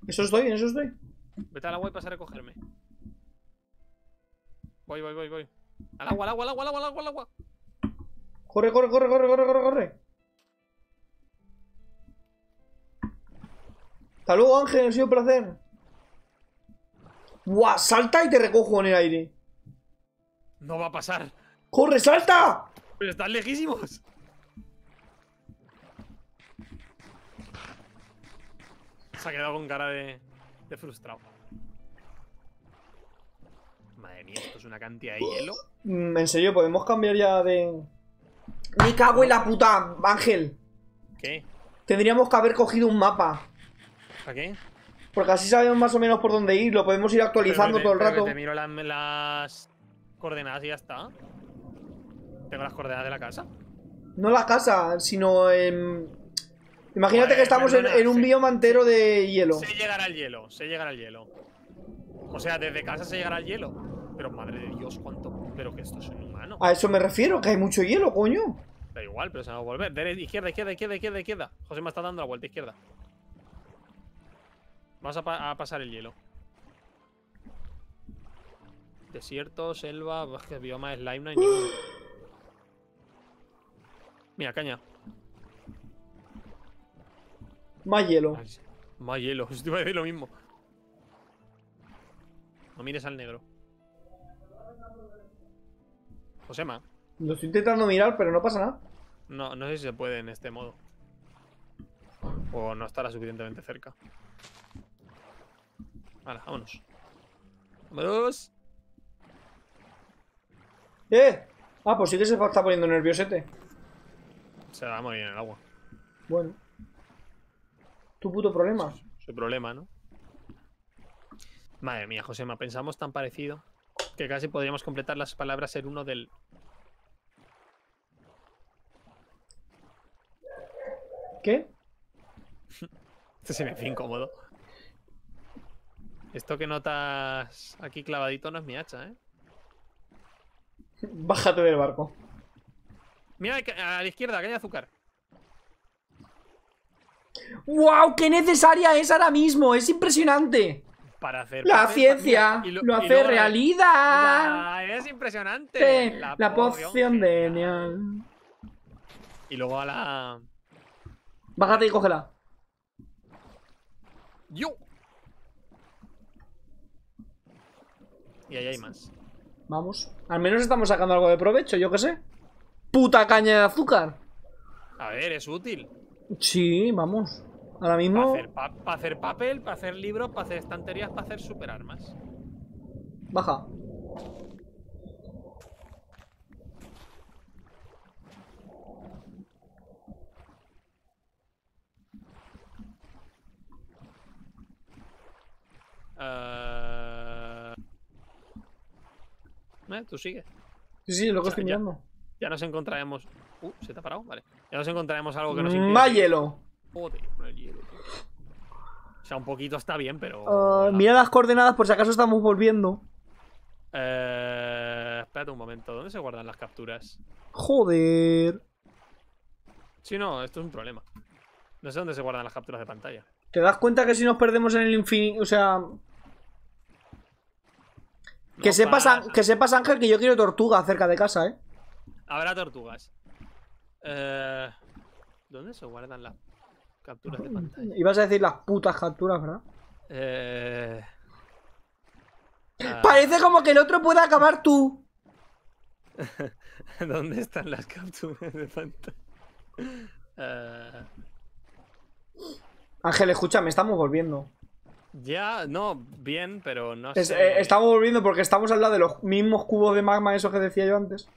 Eso estoy, eso estoy. Vete al agua y pasa a recogerme. Voy, voy, voy, voy. Al agua, al agua, al agua, al agua, al agua, al agua. Corre, corre, corre, corre, corre, corre, corre. Hasta luego, Ángel, ha sido un placer. ¡Guau! Salta y te recojo en el aire. No va a pasar. ¡Corre, salta! Pero están lejísimos. Se ha quedado con cara de, frustrado. Madre mía, esto es una cantidad de hielo. Mm, En serio, podemos cambiar ya de. Me cago en la puta, Ángel. ¿Qué? Tendríamos que haber cogido un mapa. ¿Para qué? Porque así sabemos más o menos por dónde ir. Lo podemos ir actualizando todo el rato. Te miro las, las coordenadas y ya está. Tengo las coordenadas de la casa. No la casa, sino en. Imagínate Joder, que estamos en, perdona, en un bioma entero de hielo. Sé llegar al hielo, sé llegar al hielo. O sea, desde casa se llegará al hielo. Pero madre de Dios, cuánto. Pero que esto es inhumano. A eso me refiero, que hay mucho hielo, coño. Da igual, pero se va a volver. Dere- izquierda, izquierda, izquierda, izquierda, izquierda. José me está dando la vuelta izquierda. Vamos a, pa- a pasar el hielo. Desierto, selva, bioma slime no hay. Mira, caña. Más hielo. Más hielo, te iba a decir lo mismo. No mires al negro. Josema, Lo estoy intentando mirar, pero no pasa nada. no, no sé si se puede en este modo. O no estará suficientemente cerca. Vale, vámonos. Vámonos. ¡Eh! Ah, pues sí que se está poniendo nerviosete. Se va a morir en el agua. Bueno. Tu puto problema. Su problema, ¿no? Madre mía, Josema, pensamos tan parecido que casi podríamos completar las palabras en uno del. ¿Qué? Este se me hace incómodo. Esto que notas aquí clavadito no es mi hacha, ¿eh? Bájate del barco. Mira, a la izquierda, que hay azúcar. ¡Wow! ¡Qué necesaria es ahora mismo! ¡Es impresionante! Para hacer. La ciencia mira, lo, y hace la- realidad. la- es impresionante. Sí, la, poción de genial. Neal. Y luego a la. Bájate y cógela. ¡Yo! Y ahí hay más. Vamos. Al menos estamos sacando algo de provecho, yo qué sé. ¡Puta caña de azúcar! A ver, es útil. Sí, vamos. Ahora Para mismo. hacer, pa- pa hacer papel, para hacer libros, para hacer estanterías, para hacer superarmas. Baja. Eh, tú sigue. Sí, sí, que O sea, estoy ya- mirando. Ya nos encontraremos. Uh, ¿se te ha parado? Vale. Ya nos encontraremos algo que nos impida. Más hielo. Joder, con el hielo, tío. O sea, un poquito está bien, pero. Ah, mira las coordenadas por si acaso estamos volviendo. Eh, espérate un momento. ¿Dónde se guardan las capturas? Joder. Sí, no, esto es un problema. No sé dónde se guardan las capturas de pantalla. ¿Te das cuenta que si nos perdemos en el infinito. O sea. Que, No sepas, pasa. Án- que sepas, Ángel, que yo quiero tortuga cerca de casa, ¿eh? Habrá tortugas. Eh, ¿Dónde se guardan las capturas de pantalla? Ibas a decir las putas capturas, ¿verdad? Eh... ah, Parece como que el otro puede acabar tú. ¿Dónde están las capturas de pantalla? Eh, Ángel, escúchame, estamos volviendo. ya, no, bien, pero no Es- sé. eh, estamos volviendo porque estamos al lado de los mismos cubos de magma, esos que decía yo antes.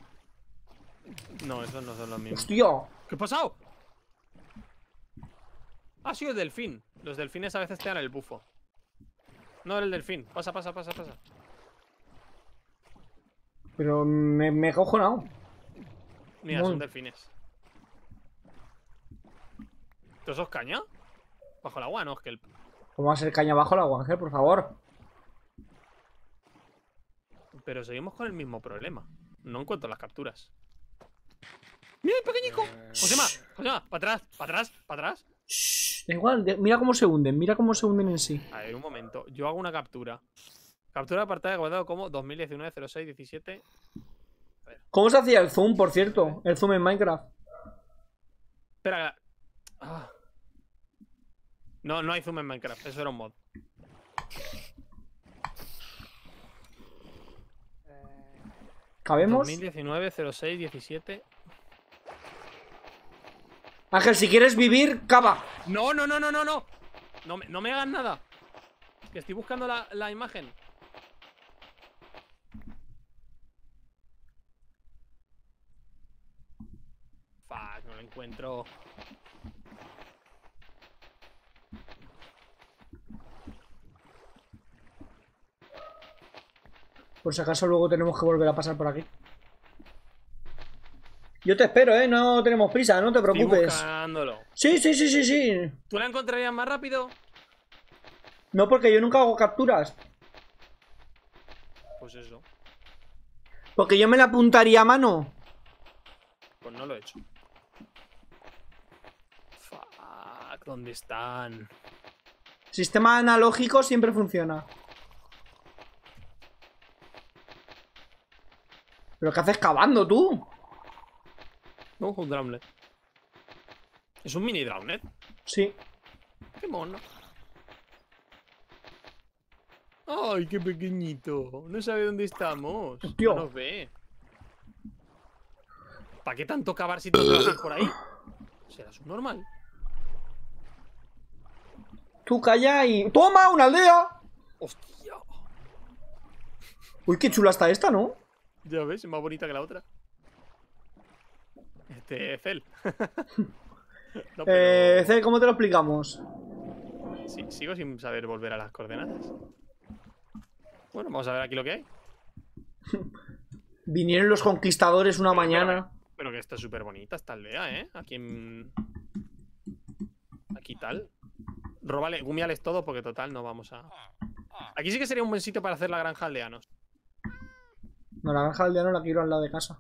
No, esos no son los mismos. ¡Hostia! ¿Qué ha pasado? Ha sido el delfín. Los delfines a veces te dan el bufo. No era el delfín. Pasa, pasa, pasa, pasa. Pero me, me he cojonado. Mira, Muy- son delfines. ¿Todo eso es caña? Bajo el agua, no, es que el... ¿Cómo va a ser caña abajo el agua, Ángel, por favor? Pero seguimos con el mismo problema. No encuentro las capturas. ¡Mira el pequeñico! ¡Josema! ¡Josema! ¡Para atrás! ¿Para atrás? ¿Para atrás? Shh, da igual, de- mira cómo se hunden, mira cómo se hunden en sí. A ver, un momento. Yo hago una captura. Captura de pantalla guardado como 2019 06 17 ¿Cómo se hacía el zoom, por cierto? El zoom en Minecraft. Espera. Ah. No, no hay zoom en Minecraft. Eso era un mod. ¿Cabemos? 2019 06 17 Ángel, si quieres vivir, cava. No, no, no, no, no, no. No me, no me hagan nada. Que estoy buscando la, la imagen. Fuck, no lo encuentro. Por si acaso luego tenemos que volver a pasar por aquí. Yo te espero, ¿eh? No tenemos prisa, no te preocupes. Sí, sí, sí, sí, sí. ¿Tú la encontrarías más rápido? No, porque yo nunca hago capturas. Pues eso. Porque yo me la apuntaría a mano. Pues no lo he hecho. Fuck, ¿dónde están? Sistema analógico siempre funciona. ¿Pero qué haces cavando tú? No, un Drowned. Es un mini Drowned. Sí. Qué mono. Ay, qué pequeñito. No sabe dónde estamos. Tío. No nos ve. ¿Para qué tanto cavar si te vas por ahí? Será subnormal. Tú calla y... ¡Toma! ¡Una aldea! ¡Hostia! Uy, qué chula está esta, ¿no? Ya ves, es más bonita que la otra. Este, Cel. no, Eh, pero... Cel, ¿cómo te lo explicamos? Sí, sigo sin saber volver a las coordenadas. Bueno, vamos a ver aquí lo que hay. Vinieron los conquistadores una mañana. Pero que está súper bonita esta aldea, ¿eh? Aquí en... Aquí tal. Róbale, gumiales todo porque total no vamos a... Aquí sí que sería un buen sitio para hacer la granja aldeanos. No, la granja aldea no la quiero al lado de casa.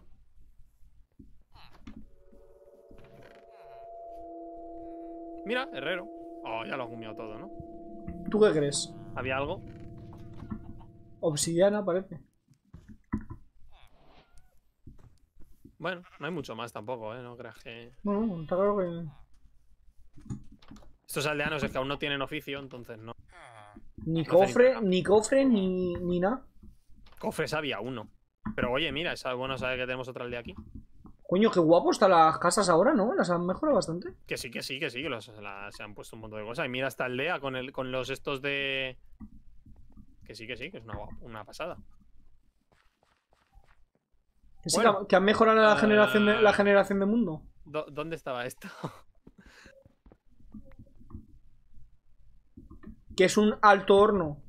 Mira, herrero. Oh, ya lo ha gumiado todo, ¿no? ¿Tú qué crees? ¿Había algo? Obsidiana, parece. Bueno, no hay mucho más tampoco, ¿eh? No creas que... Bueno, está claro que... Estos aldeanos es que aún no tienen oficio, entonces no. Ni No cofre, ni cofre, ni, ni nada. Cofres había uno. Pero oye, mira, es bueno saber que tenemos otra aldea aquí. Coño, qué guapo están las casas ahora, ¿no? Las han mejorado bastante. Que sí, que sí, que sí, que los- se han puesto un montón de cosas. Y mira esta aldea con, el, con los estos de... Que sí, que sí, que es una, una pasada. Que, sí, Bueno. que, han mejorado la, Ah. generación de, la generación de mundo. Do- ¿Dónde estaba esto? Que es un alto horno.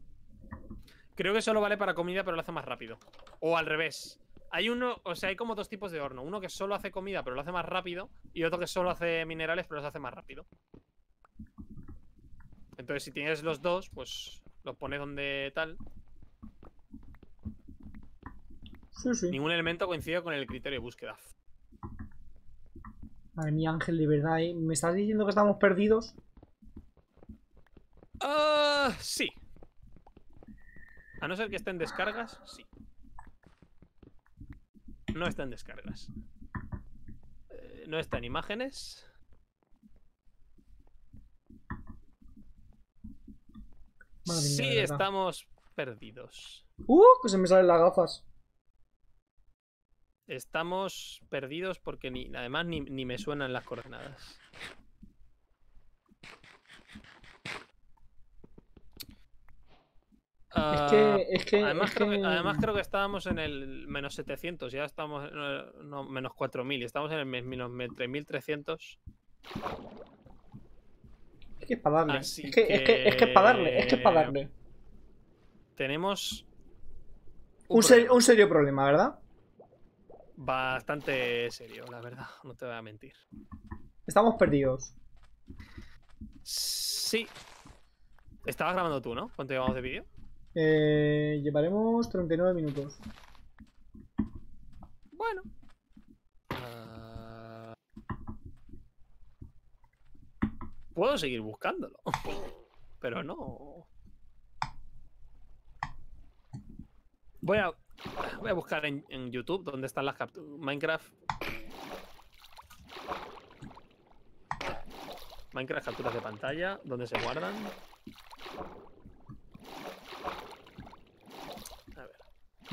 Creo que solo vale para comida, pero lo hace más rápido. O al revés. Hay uno, o sea, hay como dos tipos de horno. Uno que solo hace comida, pero lo hace más rápido. Y otro que solo hace minerales, pero los hace más rápido. Entonces, si tienes los dos, pues los pones donde tal. Sí, sí. Ningún elemento coincide con el criterio de búsqueda. Madre mía, Ángel, de verdad, ¿eh? ¿Me estás diciendo que estamos perdidos? Ah, sí. A no ser que esté en descargas, sí. No está en descargas. Eh, no está en imágenes. Madre sí, estamos perdidos. ¡Uh! Que se me salen las gafas. Estamos perdidos porque ni, además ni, ni me suenan las coordenadas. Es Ah, que, es que. Además, es creo que, que- además creo que estábamos en el menos 700, ya estamos en el- no, menos 4000, y estamos en el me- menos 3300. Es que es para darle. Es que, es que, es que es para darle. Es que es para darle. Tenemos Un, ser- problema un serio problema, ¿verdad? bastante serio, la verdad, no te voy a mentir. Estamos perdidos. Sí. Estabas grabando tú, ¿no? ¿Cuánto llevamos de vídeo? Eh, llevaremos 39 minutos. Bueno. Ah, Puedo seguir buscándolo. Pero no. Voy a, voy a buscar en, en YouTube dónde están las capturas. Minecraft. Minecraft capturas de pantalla. ¿Dónde se guardan? A ver.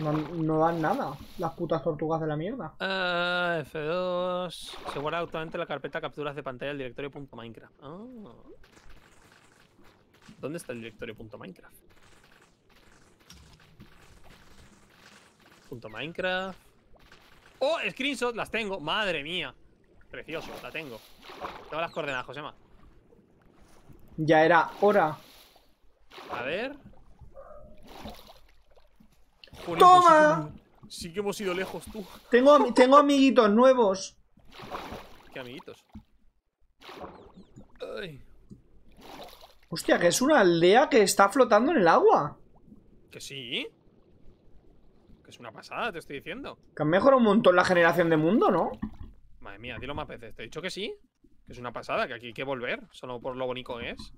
No, no dan nada. Las putas tortugas de la mierda. Ah, F2. Se guarda actualmente la carpeta capturas de pantalla del directorio .minecraft. Ah. ¿Dónde está el directorio.minecraft? Punto Minecraft. ¡Oh! Screenshot, las tengo. Madre mía. Precioso, la tengo. Tengo las coordenadas, Josema. Ya era hora. A ver. ¡Toma! pues Sí que, hemos- sí que hemos ido lejos, tú. Tengo, tengo amiguitos nuevos. Qué amiguitos. Ay, Hostia, que es una aldea que está flotando en el agua. que sí. Que es una pasada, te estoy diciendo. Que han mejorado un montón la generación de mundo, ¿no? Madre mía, dilo más veces. Te he dicho que sí. Que es una pasada, que aquí hay que volver. Solo por lo bonito que es.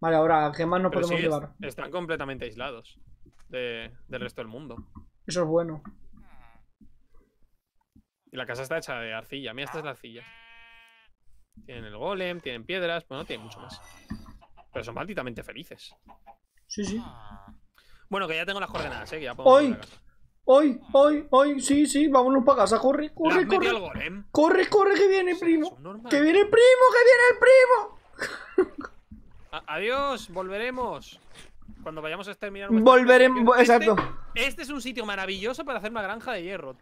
Vale, ahora, ¿qué más nos Pero podemos sí, llevar? están completamente aislados de- del resto del mundo. Eso es bueno. Y la casa está hecha de arcilla. Mira, esta es la arcilla. Tienen el golem, tienen piedras, bueno, no tienen mucho más. Pero son malditamente felices. Sí, sí. Bueno, que ya tengo las coordenadas, eh, que ya ¡Hoy! Hoy, hoy, hoy, sí, sí, vámonos para casa. Corre, ¿Le corre, corre. golem? Corre, corre, que viene, primo. Que viene el primo, que viene el primo. Adiós, volveremos. Cuando vayamos a exterminar. Volveremos, nuestra exacto. Este, este es un sitio maravilloso para hacer una granja de hierro.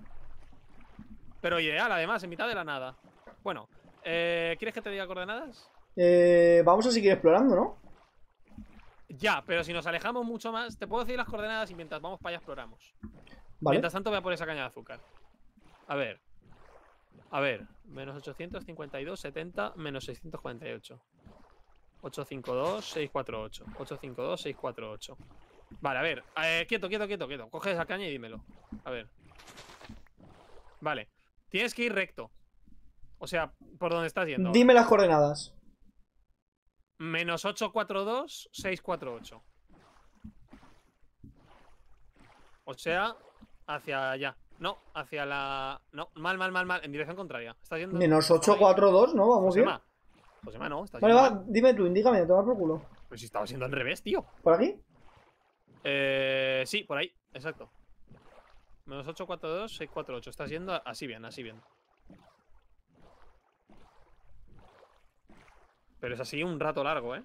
Pero ideal, además, en mitad de la nada. Bueno, eh, ¿quieres que te diga coordenadas? Eh, vamos a seguir explorando, ¿no? Ya, pero si nos alejamos mucho más, te puedo decir las coordenadas y mientras vamos para allá exploramos. Vale. Mientras tanto voy a por esa caña de azúcar. A ver. A ver. Menos 852, 70, menos 648. 852, 648. 852, 648. Vale, a ver. eh, quieto, quieto, quieto, quieto. Coge esa caña y dímelo. A ver. Vale. Tienes que ir recto. O sea, por donde estás yendo. Dime las coordenadas. Menos 842, 648. O sea, hacia allá. No, hacia la. No, mal, mal, mal, mal. En dirección contraria. Estás yendo. Menos estás por ahí. 842, ¿no? Vamos bien. Josema. Josema, no. Estás Vale, va, dime tú, indícame, a tomar por culo. Pues si estaba siendo al revés, tío. ¿Por aquí? Eh, sí, por ahí. Exacto. Menos 842, 648. Estás yendo así bien, así bien. Pero es así un rato largo, ¿eh?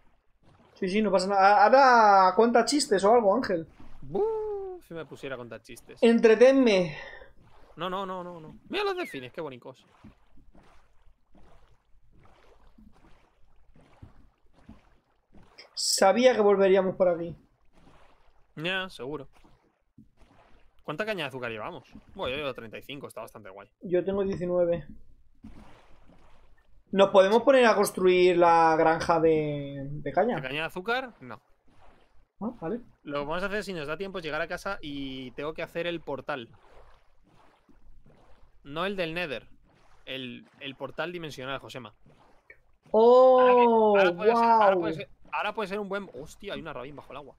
Sí, sí, no pasa nada. Ahora cuenta chistes o algo, Ángel. Buh, si me pusiera a contar chistes. Entretenme. No, no, no, no, no. Mira los delfines, qué bonitos. Sabía que volveríamos por aquí. Ya, seguro. ¿Cuánta caña de azúcar llevamos? Bueno, yo llevo 35, está bastante guay. Yo tengo 19. ¿Nos podemos poner a construir la granja de, de ¿La caña? caña de azúcar? No. Ah, vale. Lo que vamos a hacer si nos da tiempo es llegar a casa y tengo que hacer el portal. No el del Nether. El, el portal dimensional, Josema. ¡Oh! Ahora ahora, ¡Wow! puede ser, ahora puede ser un buen. Hostia, hay una rabín bajo el agua.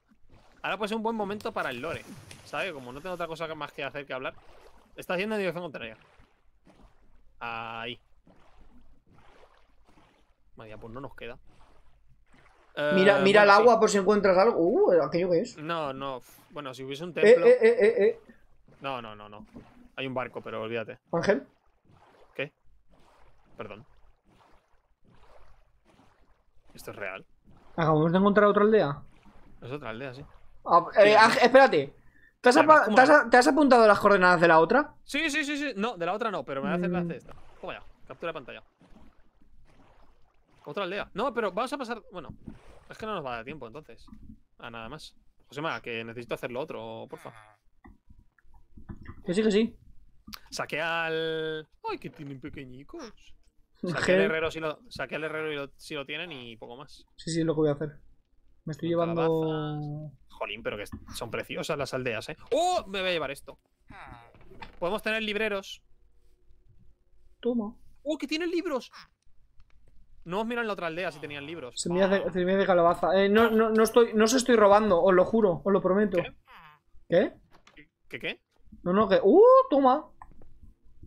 Ahora puede ser un buen momento para el lore. ¿Sabes? Como no tengo otra cosa más que hacer que hablar. Está yendo en dirección contraria. Ahí. Vaya, pues no nos queda. Mira, Eh, mira el bueno, sí. agua por si encuentras algo. Uh, ¿aquello qué es? No, no. Bueno, si hubiese un Eh, templo. eh, eh, eh, eh. No, no, no, no. Hay un barco, pero olvídate. Ángel. ¿Qué? Perdón. ¿Esto es real? Acabamos de encontrar otra aldea. Es otra aldea, sí. Ah, eh, Sí. Espérate. ¿Te has, Además, apa- ¿cómo te has no? a- te has apuntado las coordenadas de la otra? Sí, sí, sí, sí. No, de la otra no, pero me voy a hacer la Mm. de esta. Toma ya, captura de pantalla. Otra aldea. No, pero vamos a pasar. Bueno, es que no nos va a dar tiempo entonces. A nada más. Josema, que necesito hacer lo otro, porfa. Que sí, que sí. Saqué al. ¡Ay, que tienen pequeñicos! Saqué Ángel. herrero si lo, saqué al herrero y lo- si lo tienen y poco más. Sí, sí, es lo que voy a hacer. Me estoy llevando. Jolín, pero que son preciosas las aldeas, ¿eh? ¡Oh! Me voy a llevar esto. Podemos tener libreros. Toma. ¡Oh, que tienen libros! No hemos mirado en la otra aldea si tenían libros. Semillas de, semillas de calabaza. Eh, no, no, no estoy, no os estoy robando, os lo juro, os lo prometo. ¿Qué? ¿Qué? ¿Qué qué? No, no, que. ¡Uh! Toma.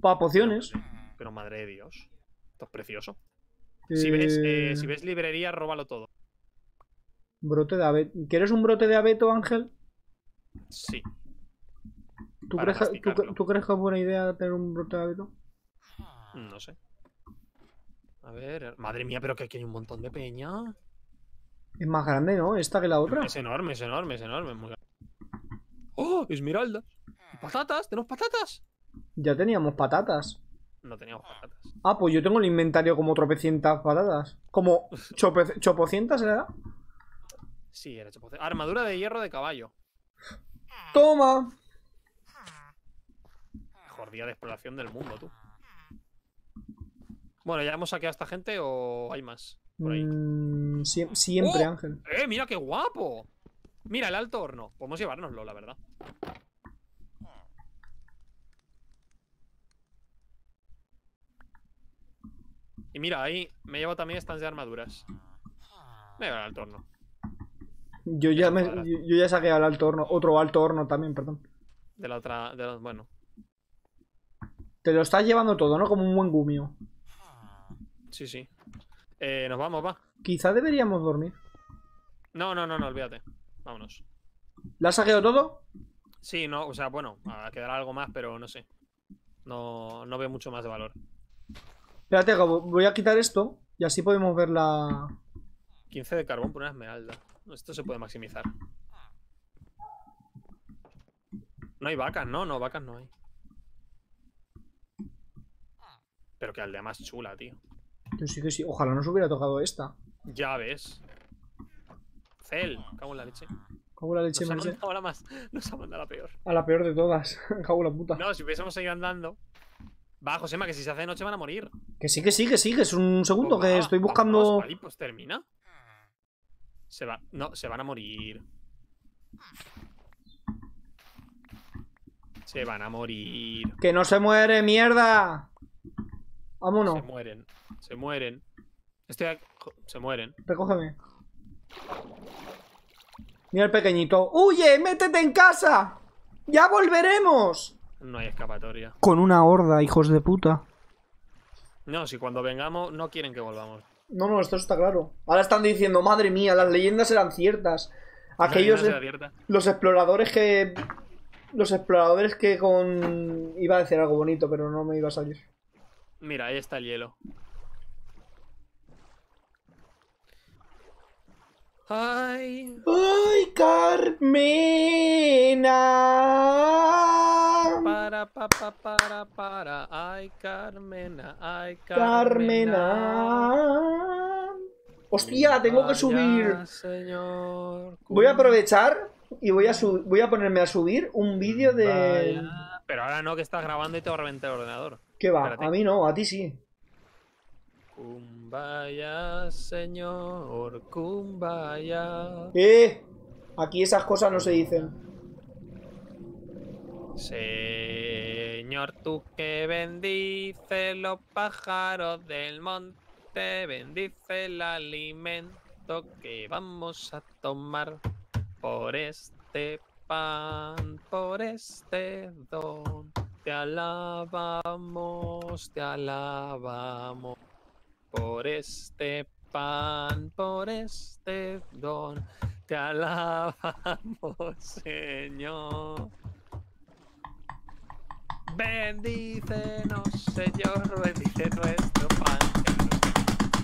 Para pociones. Pero madre de Dios. Esto es precioso. Si ves, eh, si ves librería, róbalo todo. Brote de abeto. ¿Quieres un brote de abeto, Ángel? Sí. ¿Tú crees, que, tú, masticarlo. tú crees que es buena idea tener un brote de abeto? No sé. A ver. Madre mía, pero que aquí hay un montón de peña. Es más grande, ¿no? Esta que la otra. Es enorme, es enorme, es enorme. es muy grande. ¡Oh! Esmeralda. ¿Y ¿Patatas? ¿Tenemos patatas? Ya teníamos patatas. No teníamos patatas. Ah, pues yo tengo el inventario como tropecientas patatas. Como chope- chopocientas, ¿era? Sí, era chapote. Armadura de hierro de caballo. Toma. Mejor día de exploración del mundo, tú. Bueno, ¿ya hemos saqueado a esta gente o hay más? Por ahí. Mm, sie- siempre, ¡Oh! Ángel. ¡Eh, mira qué guapo! Mira, el alto horno. Podemos llevárnoslo, la verdad. Y mira, ahí me llevo también stands de armaduras. Me llevo el alto horno. Yo ya, me, yo, yo ya saqué al alto horno. Otro alto horno también, perdón. De la otra. De la- bueno. Te lo estás llevando todo, ¿no? Como un buen gumio. Sí, sí. Eh, nos vamos, va. Quizá deberíamos dormir. No, no, no, no, olvídate. Vámonos. ¿La has saqueado todo? Sí, no, o sea, bueno, a quedar algo más, pero no sé. No, no veo mucho más de valor. Espérate, voy a quitar esto y así podemos ver la... 15 de carbón por una esmeralda. Esto se puede maximizar. No hay vacas, no, no, vacas no hay. Pero que aldea más chula, tío. Yo sí que sí. Ojalá nos hubiera tocado esta. Ya ves. Cel, cago en la leche. Cago en la leche, Nos ha mandado la más. Nos ha mandado la peor. A la peor de todas. Cago en la puta. No, si hubiésemos seguido andando. Va, Josema, que si se hace de noche van a morir. Que sí, que sí, que sí, que es un segundo Pues que estoy vamos, buscando... vale, pues termina. Se va. No, se van a morir. Se van a morir. ¡Que no se muere, mierda! Vámonos, Se mueren. Se mueren. Estoy aquí- Se mueren. recógeme. Mira el pequeñito. ¡Huye! ¡Métete en casa! ¡Ya volveremos! No hay escapatoria. Con una horda, hijos de puta. No, si cuando vengamos no quieren que volvamos. No, no, esto está claro. Ahora están diciendo, madre mía, las leyendas eran ciertas. Aquellos, cierta. los exploradores que... Los exploradores que con... Iba a decir algo bonito, pero no me iba a salir. Mira, ahí está el hielo. Ay. ¡Ay, Carmena! Para, pa, pa, para, para. Ay, Carmena. Ay, Carmena. Carmena. Hostia, tengo que Vaya, subir. Señor. Voy a aprovechar y voy a, voy a ponerme a subir un vídeo de... Vaya. Pero ahora no, que estás grabando y te va a reventar el ordenador. ¿Qué va? Espérate. A mí no, a ti sí. Kumbaya, señor. Kumbaya. Eh, aquí esas cosas no se dicen. Señor, tú que bendices los pájaros del monte, bendice el alimento que vamos a tomar por este pan, por este don. Te alabamos, te alabamos por este pan, por este don. Te alabamos, Señor. Bendícenos, Señor, bendice nuestro pan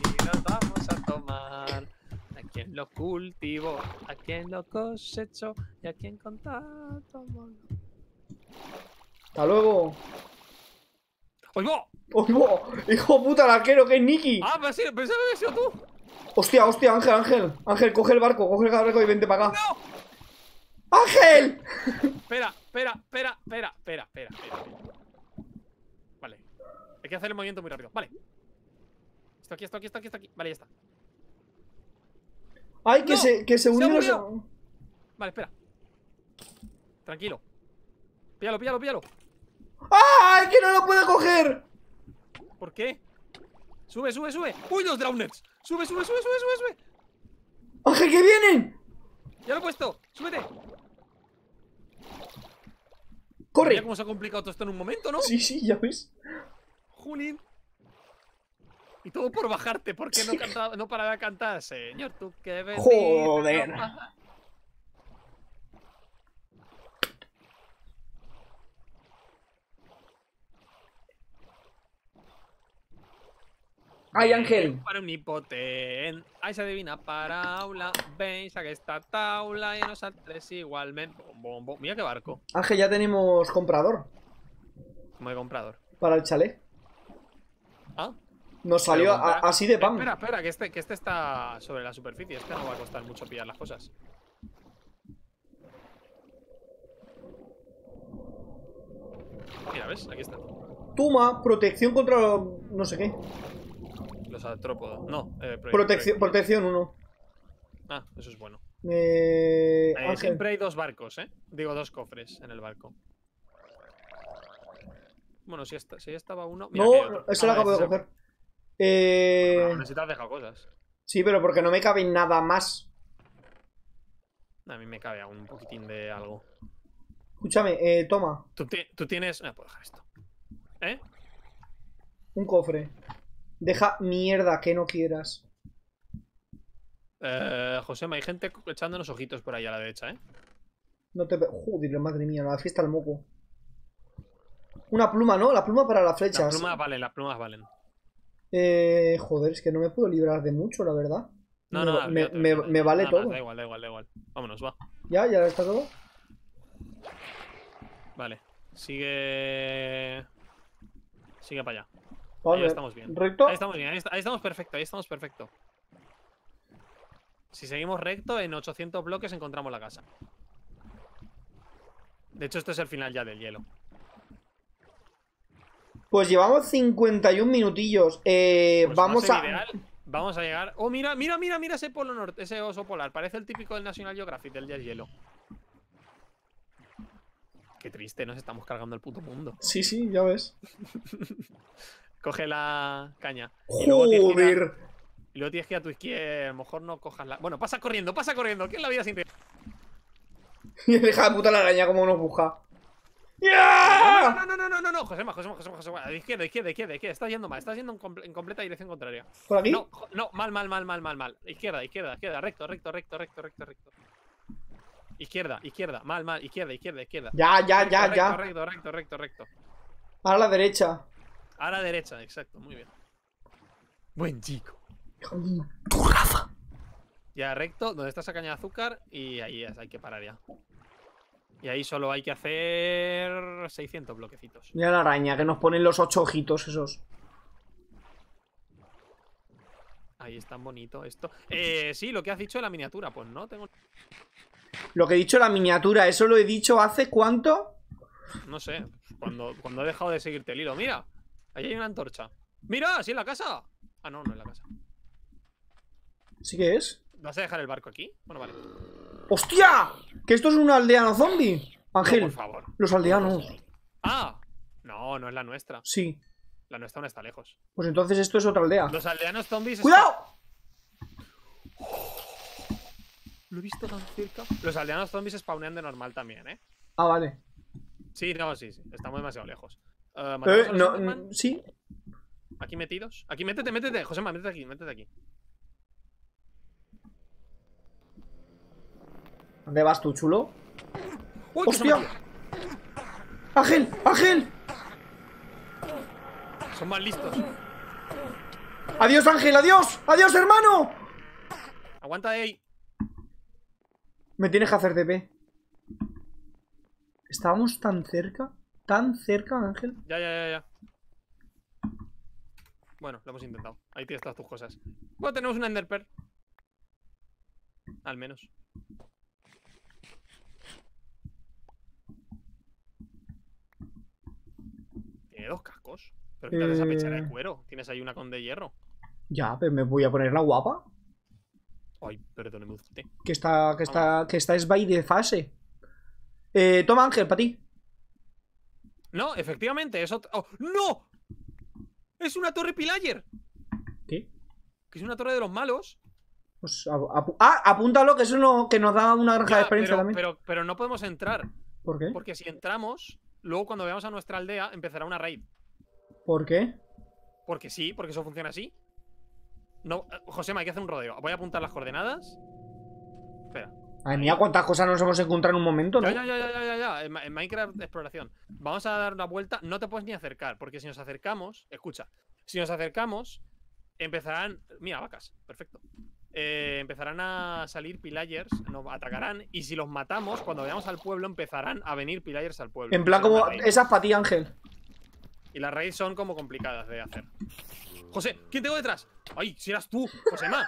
y nos vamos a tomar. A quien lo cultivó, a quien lo cosechó y a quien con tanto amor. Hasta luego. ¡Oigo! ¡Oh, ¡Hijo puta, el arquero que es Nicky! ¡Ah, pero sí, pensaba que había sido tú! Hostia, hostia, Ángel, Ángel. Ángel, coge el barco, coge el barco y vente para acá. ¡No! ¡Ángel! Espera, espera, espera, espera, espera, espera, espera. Vale. Hay que hacer el movimiento muy rápido. Vale. Esto aquí, esto aquí, esto aquí, esto aquí. Vale, ya está. ¡Ay, que ¡No! se, que se murió! Vale, espera. Tranquilo. Píllalo, píllalo, píllalo. ¡Ay, que no lo puedo coger! ¿Por qué? Sube, sube, sube. ¡Uy, los drowners! Sube, sube, sube, sube, sube, sube. ¡Ángel, que vienen! Ya lo he puesto. Súbete. ¡Corre! Mira cómo se ha complicado todo esto en un momento, ¿no? Sí, sí, ya ves. Julín. Y todo por bajarte, porque no, cantaba, no paraba de cantar. Señor, tú que ves. Joder. ¡Ay, Ángel! Para omnipotente. Ay, se adivina paraula. Veis a que esta taula y nos tres igualmente. Mira qué barco. Ángel, ya tenemos comprador Como de comprador. para el chalet. Ah, Nos salió a- así de pan. Espera, espera, que este, que este está sobre la superficie. Este no va a costar mucho pillar las cosas. Mira, ¿ves? Aquí está. Toma, protección contra no sé qué. Los artrópodos. No, eh, Protección, proyectiles. protección 1. Ah, eso es bueno. Eh, Eh, siempre hay dos barcos, ¿eh? Digo, dos cofres en el barco. Bueno, si, esta- si ya estaba uno. Mira, No, eso lo Ah, acabo de coger. Eh, No, necesitas dejar cosas. sí, pero porque no me cabe nada más. A mí me cabe aún un poquitín de algo. Escúchame, eh, toma, Tú, tú tienes. No, puedo dejar esto. ¿Eh? un cofre. Deja mierda que no quieras. Eh, José, hay gente echándonos ojitos por ahí a la derecha, ¿eh? No te... Joder, madre mía, la fiesta del moco. Una pluma, ¿no? La pluma para las Las flechas. plumas valen, las plumas valen. Eh, joder, es que no me puedo librar de mucho, la verdad. No, me, no, me- olvídate, me- vale todo. Da igual, da igual, da igual. Vámonos, va. ¿Ya? ¿Ya está todo? Vale. Sigue. Sigue para allá. Ahí estamos bien. ¿Recto? Ahí estamos bien, ahí, estamos perfecto, ahí estamos perfecto. Si seguimos recto, en 800 bloques encontramos la casa. De hecho, esto es el final ya del hielo. Pues llevamos 51 minutillos. Eh, Pues va vamos a... ideal. Vamos a llegar. Oh, mira, mira, mira, mira ese polo norte, ese oso polar. Parece el típico del National Geographic, del del hielo. Qué triste, nos estamos cargando el puto mundo. Sí, sí, ya ves. Coge la caña. Y luego, tienes que ir a, Joder. y luego tienes que ir a tu izquierda. A lo mejor no cojas la. Bueno, pasa corriendo, pasa corriendo. ¿Qué es la vida sin riesgo? Deja de puta la araña como nos busca. No, no, no, no, no, no, no, Josema, Josema, Josema, Josema. Izquierda, izquierda, izquierda, izquierda. Estás yendo mal, estás yendo en, comple- en completa dirección contraria. ¿Por aquí? No, no, mal, mal, mal, mal, mal, mal. Izquierda, izquierda, izquierda, recto, recto, recto, recto, recto, recto. Izquierda, izquierda, mal, mal, izquierda, izquierda, izquierda. Ya, ya, ya, Recto, ya. Recto, recto, recto, recto. A la derecha. A la derecha, exacto, muy bien. Buen chico. Tu gafa. Ya recto, donde está esa caña de azúcar y ahí es, hay que parar ya. Y ahí solo hay que hacer 600 bloquecitos. Mira la araña que nos ponen los ocho ojitos esos. Ahí es tan bonito esto. Eh, sí, lo que has dicho de la miniatura, pues no tengo... Lo que he dicho la miniatura, eso lo he dicho hace cuánto? No sé, cuando, cuando he dejado de seguirte el hilo. Mira, ahí hay una antorcha. ¡Mira! ¡Sí en la casa! Ah, no, no en la casa. ¿Sí que es? ¿Vas a dejar el barco aquí? Bueno, vale. ¡Hostia! Que esto es un aldeano zombie. No, Ángel, por favor. los aldeanos. ¡Ah! No, no es la nuestra. Sí. La nuestra no está lejos. Pues entonces esto es otra aldea. Los aldeanos zombies... ¡Cuidado! Lo he visto tan cerca. Los aldeanos zombies spawnean de normal también, ¿eh? Ah, vale. Sí, no, sí, sí. Estamos demasiado lejos. Eh, Eh, ¿matamos a los no, Enderman? mm, sí. Aquí metidos. Aquí, métete, métete. Josema, métete aquí, métete aquí. ¿Dónde vas tú, chulo? ¡Uy, que se ¡Hostia! ¡Ángel! ¡Ángel! Son más listos. ¡Adiós, Ángel! ¡Adiós! ¡Adiós, hermano! Aguanta ahí. Me tienes que hacer TP. Estábamos tan cerca. Tan cerca, Ángel. Ya, ya, ya, ya. Bueno, lo hemos intentado. Ahí tienes todas tus cosas. Bueno, tenemos una Enderpearl. Al menos. Tiene dos cascos. Pero quítate esa pechera Eh. de cuero. Tienes ahí una con de hierro. Ya, pero me voy a poner la guapa. Ay, perdóneme usted. Que está, que está, que está es by de fase. Eh, toma, Ángel, para ti. No, efectivamente, es otra. ¡Oh! ¡No! ¡Es una torre pillager! ¿Qué? Que es una torre de los malos. Pues, apu- ah, apúntalo, que eso no, que nos da una granja Ya, de experiencia pero, también. pero, pero no podemos entrar. ¿Por qué? Porque si entramos, luego cuando veamos a nuestra aldea, empezará una raid. ¿Por qué? Porque sí, porque eso funciona así. No, eh, Josema, hay que hacer un rodeo. Voy a apuntar las coordenadas. Espera. Ay, mía, cuántas cosas nos hemos encontrado en un momento, ¿no? Ya, ya, ya, ya, ya, ya. En, Minecraft exploración. Vamos a dar una vuelta. No te puedes ni acercar, porque si nos acercamos. Escucha. Si nos acercamos, empezarán. Mira, vacas, perfecto. Eh, empezarán a salir pillagers, nos atacarán. Y si los matamos, cuando vayamos al pueblo, empezarán a venir pillagers al pueblo. En plan como... Esas para ti, Ángel. Y las raids son como complicadas de hacer. José, ¿quién tengo detrás? ¡Ay, si eras tú, José Ma!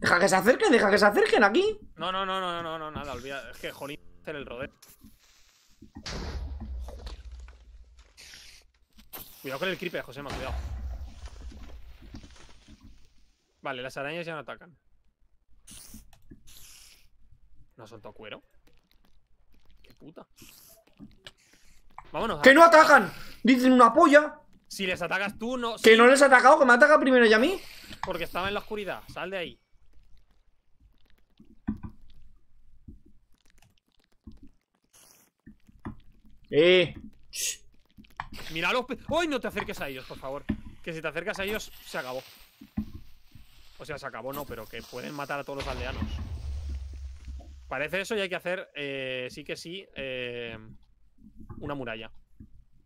Deja que se acerquen, deja que se acerquen aquí. No, no, no, no, no, no, nada, olvida. Es que jolín, hacer el rodeo. Cuidado con el creeper, Josema, cuidado. Vale, las arañas ya no atacan. ¿No ha soltado cuero? ¡Qué puta! Vámonos. ¡Que no atacan! Dicen una polla. Si les atacas tú, no. Que sí, no les ha atacado, que me ataca primero y a mí. Porque estaba en la oscuridad. Sal de ahí. Eh. Mira los ¡Uy! No te acerques a ellos, por favor. Que si te acercas a ellos, se acabó. O sea, se acabó, no, pero que pueden matar a todos los aldeanos. Parece eso y hay que hacer, eh, sí que sí, eh, una muralla.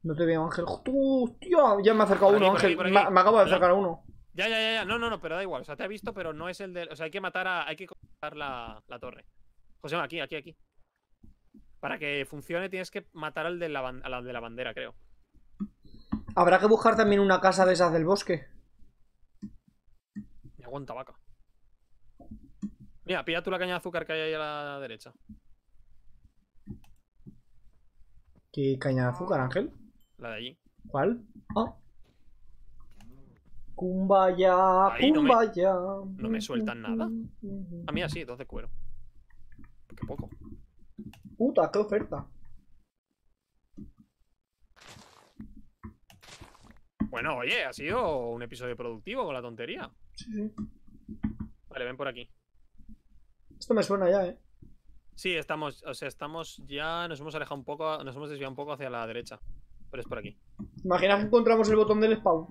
No te veo, Ángel. Hostia, ya me ha acercado uno, Ángel. aquí. Me, me acabo de acercar a uno. Ya, ya, ya, ya. No, no, no, pero da igual. O sea, te ha visto, pero no es el de. O sea, hay que matar a. Hay que cortar la, la torre. José, aquí, aquí, aquí. Para que funcione tienes que matar al de la, a la de la bandera, creo. Habrá que buscar también una casa de esas del bosque. Me aguanta vaca. Mira, pilla tú la caña de azúcar que hay ahí a la derecha. ¿Qué caña de azúcar, Ángel? La de allí. ¿Cuál? Ah. Kumbaya, Ahí no me- Kumbaya. no me sueltan nada. A mí así, dos de cuero. Qué poco. Puta, qué oferta. Bueno, oye, ha sido un episodio productivo con la tontería. Sí, sí. Vale, ven por aquí. Esto me suena ya, eh. Sí, estamos, o sea, estamos ya, nos hemos alejado un poco, nos hemos desviado un poco hacia la derecha. Pero es por aquí. Imagina que encontramos el botón del spawn.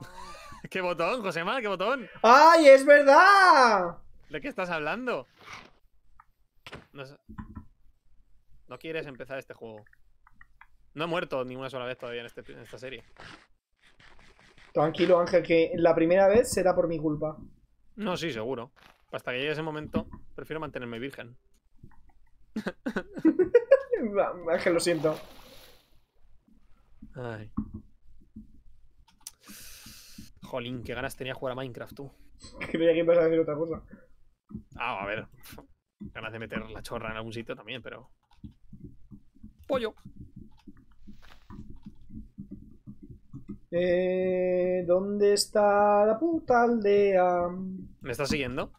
¿Qué botón, Josema? ¿Qué botón? ¡Ay, es verdad! ¿De qué estás hablando? No, quieres empezar este juego. No he muerto ni una sola vez todavía en, este- en esta serie. Tranquilo, Ángel, que la primera vez será por mi culpa. No, sí, seguro. Hasta que llegue ese momento, prefiero mantenerme virgen. Ángel, lo siento. Ay. Jolín, qué ganas tenía de jugar a Minecraft, tú. Creía que ibas a decir otra cosa. Ah, a ver. Ganas de meter la chorra en algún sitio también, pero. Pollo. Eh, ¿Dónde está la puta aldea? ¿Me estás siguiendo?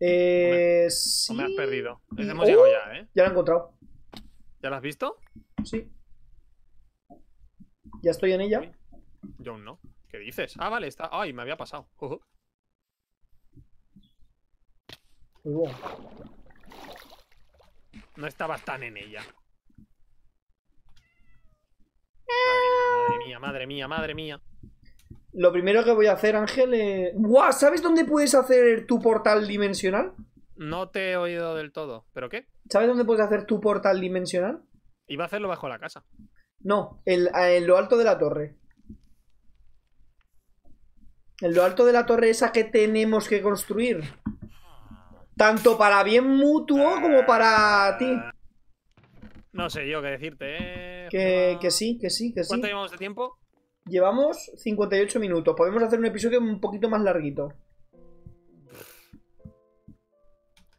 Eh, ¿O sí. me has perdido? y- Hemos llegado ¡Oh! ya, ¿eh? Ya lo he encontrado. ¿Ya lo has visto? Sí. Ya estoy en ella. Yo aún no. ¿Qué dices? Ah, vale, está. Ay, me había pasado. Muy bueno. No estabas tan en ella. Madre mía, madre mía, madre mía. Lo primero que voy a hacer, Ángel, es... ¡Guau! ¿Sabes dónde puedes hacer tu portal dimensional? No te he oído del todo. ¿Pero qué? ¿Sabes dónde puedes hacer tu portal dimensional? Iba a hacerlo bajo la casa. No, en, en lo alto de la torre. En lo alto de la torre esa que tenemos que construir. Tanto para bien mutuo como para ti. No sé yo qué decirte, ¿eh? Que, sí, que sí, que sí. ¿Cuánto llevamos de tiempo? Llevamos 58 minutos. Podemos hacer un episodio un poquito más larguito.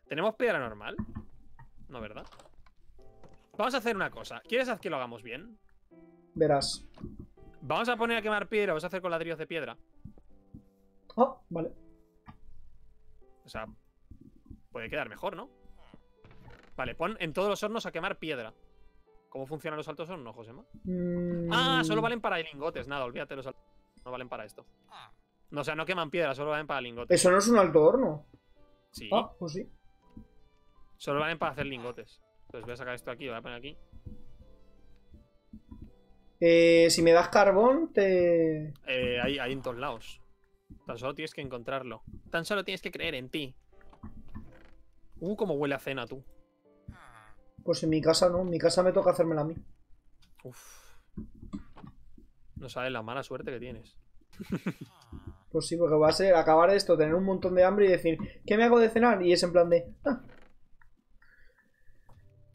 ¿Tenemos piedra normal? No, ¿verdad? Vamos a hacer una cosa. ¿Quieres que lo hagamos bien? Verás. Vamos a poner a quemar piedra. Vamos a hacer con ladrillos de piedra. Ah, vale. O sea, puede quedar mejor, ¿no? Vale, pon en todos los hornos a quemar piedra. ¿Cómo funcionan los altos hornos, Josema? Mm, Ah, solo valen para lingotes. Nada, olvídate los altos. No valen para esto. No, o sea, no queman piedra, solo valen para lingotes. Eso no es un alto horno. Sí, Ah, pues sí. solo valen para hacer lingotes. Entonces voy a sacar esto aquí, lo voy a poner aquí. Eh, si me das carbón, te. Eh, hay, hay en todos lados. Tan solo tienes que encontrarlo. Tan solo tienes que creer en ti. Uh, cómo huele a cena tú. Pues en mi casa no. En mi casa me toca hacérmela a mí. Uf. No sabes la mala suerte que tienes. Pues sí, porque va a ser acabar esto, tener un montón de hambre y decir, ¿qué me hago de cenar? Y es en plan de. "Ah".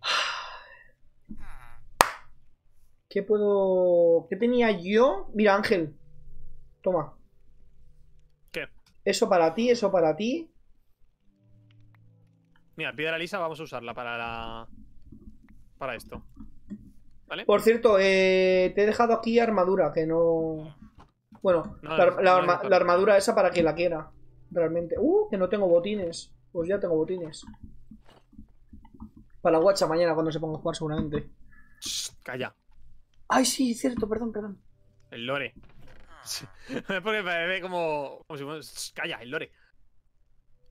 ¿Qué puedo.? ¿Qué tenía yo? Mira, Ángel. Toma. ¿Qué? Eso para ti, eso para ti. Mira, piedra lisa vamos a usarla para la. Para esto. ¿Vale? Por cierto, eh, te he dejado aquí armadura, que no. Bueno, No, la, no, la no arma- necesito. la armadura esa para quien la quiera. Realmente. Uh, que no tengo botines. Pues ya tengo botines. Para la guacha mañana cuando se ponga a jugar, seguramente. Shh, calla. Ay, sí, cierto, perdón, perdón. El lore. Sí. Porque parece como. como si Shh, Calla, el lore.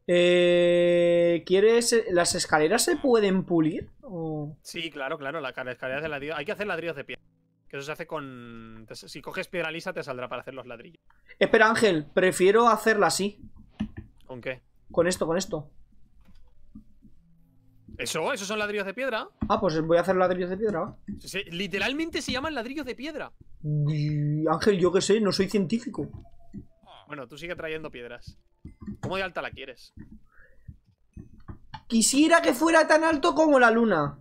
Eh, ¿Quieres. ¿Las escaleras se pueden pulir? O- Sí, claro, claro, la cara escalera de ladrillo. Hay que hacer ladrillos de piedra. Que eso se hace con. Si coges piedra lisa, te saldrá para hacer los ladrillos. Espera, Ángel, prefiero hacerla así. ¿Con qué? Con esto, con esto. ¿Eso? ¿Esos son ladrillos de piedra? Ah, pues voy a hacer ladrillos de piedra. literalmente se llaman ladrillos de piedra. Y, Ángel, yo qué sé, no soy científico. Bueno, tú sigue trayendo piedras. ¿Cómo de alta la quieres? Quisiera que fuera tan alto como la luna.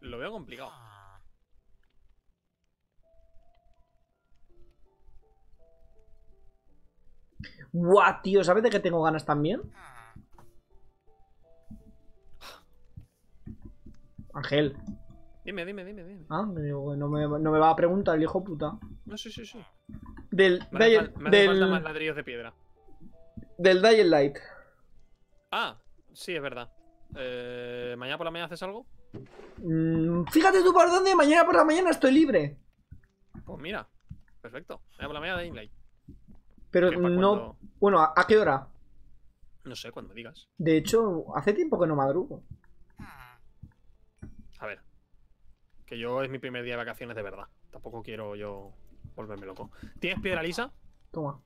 Lo veo complicado. Guau, tío, ¿sabes de qué tengo ganas también? Ángel. Dime, dime, dime, dime. Ah, me digo, no, me, no me va a preguntar el hijo puta. No, sí, sí, sí. Del, Me hace, Dying- me hace falta del, más ladrillos de piedra. del Dying Light. Ah, sí, es verdad. Eh, ¿Mañana por la mañana haces algo? Mm, fíjate tú por dónde, mañana por la mañana estoy libre. Pues mira, perfecto. Mañana por la mañana de Inlight. Pero ¿Qué, pa' no. cuándo? Bueno, ¿a, a qué hora? No sé, cuando digas. De hecho, hace tiempo que no madrugo. A ver. Que yo es mi primer día de vacaciones de verdad. Tampoco quiero yo volverme loco. ¿Tienes piedra lisa? Toma.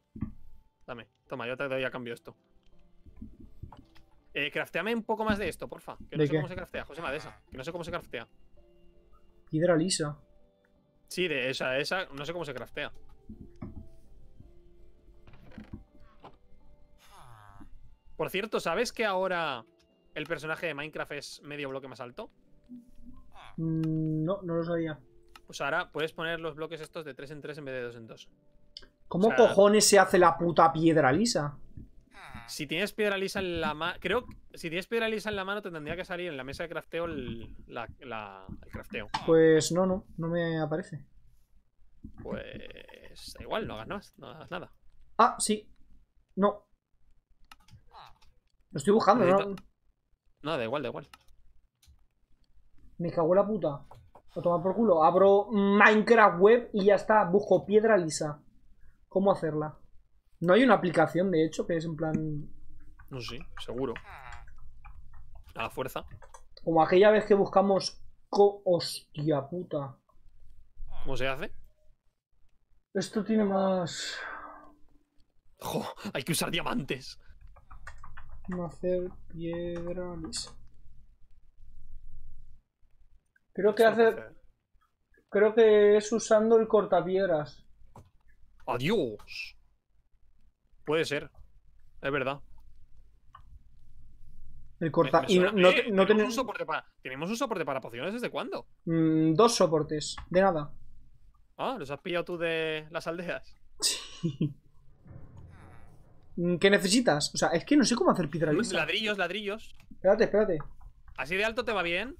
Dame. Toma, yo te doy a cambio esto. Eh, crafteame un poco más de esto, porfa. Que no ¿De sé qué? cómo se craftea. José de esa. Que no sé cómo se craftea. Piedra lisa. Sí, de esa, esa. No sé cómo se craftea. Por cierto, ¿sabes que ahora el personaje de Minecraft es medio bloque más alto? Mm, no, no lo sabía. Pues ahora puedes poner los bloques estos de 3 en 3 en vez de 2 en 2. ¿Cómo O sea- cojones se hace la puta piedra lisa? Si tienes piedra lisa en la mano. Creo que si tienes piedra lisa en la mano, te tendría que salir en la mesa de crafteo el, la- la- el crafteo. Pues no, no, no me aparece. Pues. Da igual, no hagas nada. No hagas nada. Ah, sí. No. Lo estoy buscando, ¿no? No, da igual, da igual. Me cago en la puta. Lo toma por culo. Abro Minecraft web y ya está. Busco piedra lisa. ¿Cómo hacerla? No hay una aplicación, de hecho, que es en plan. No sé, seguro. A la fuerza. Como aquella vez que buscamos. co- Hostia puta. ¿Cómo se hace? Esto tiene más. ¡Jo! Hay que usar diamantes. Hacer piedra lisa. Creo que hace. Creo que es usando el cortapiedras. ¡Adiós! Puede ser. Es verdad. El corta. me y no, suena- no Eh, no ¿tenemos, un soporte para... ¿Tenemos un soporte para pociones desde cuándo? Mm, dos soportes. De nada. Ah, ¿los has pillado tú de las aldeas? Mm, ¿Qué necesitas? O sea, es que no sé cómo hacer piedra lisa. Ladrillos, ladrillos. Espérate, espérate. ¿Así de alto te va bien?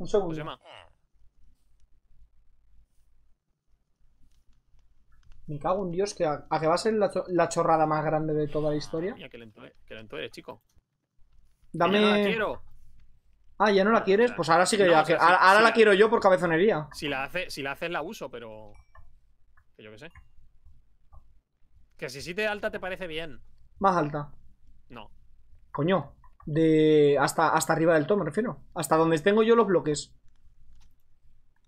Un segundo. Me cago en Dios, que a, a que va a ser la, cho- la chorrada más grande de toda la historia. Mira, que lento, que lento eres, chico. Que Dame. ya no la quiero. Ah, ya no la quieres. Pues ahora sí que No, ya. o sea, ahora la la- quiero yo por cabezonería. Si la, hace, si la haces, la uso, pero. Que yo qué sé. Que si sí te alta te parece bien. Más alta. No. Coño. De. Hasta, hasta arriba del todo, me refiero. Hasta donde tengo yo los bloques.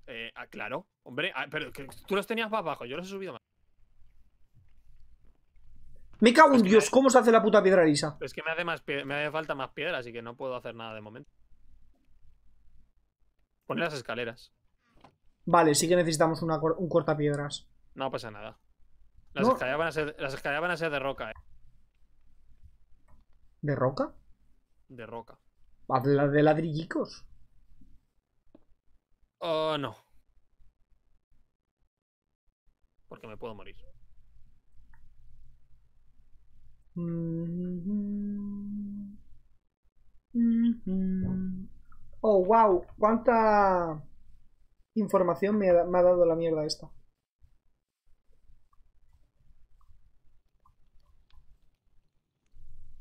Eh, ah, claro. Hombre, ah, pero que tú los tenías más abajo, yo los he subido más. Me cago en Es que Dios, ¿cómo se hace la puta piedra lisa? Es que me hace, más me hace falta más piedra, así que no puedo hacer nada de momento. Poner las escaleras. Vale, sí que necesitamos una, un cortapiedras. No pasa nada. Las, No. escaleras van a ser, las escaleras van a ser de roca, eh. ¿De roca? De roca. Ah, ¿De la- de ladrillicos? Oh, no. Porque me puedo morir. Mhm. Mhm. Oh, wow. ¿Cuánta información me ha, me ha dado la mierda esta?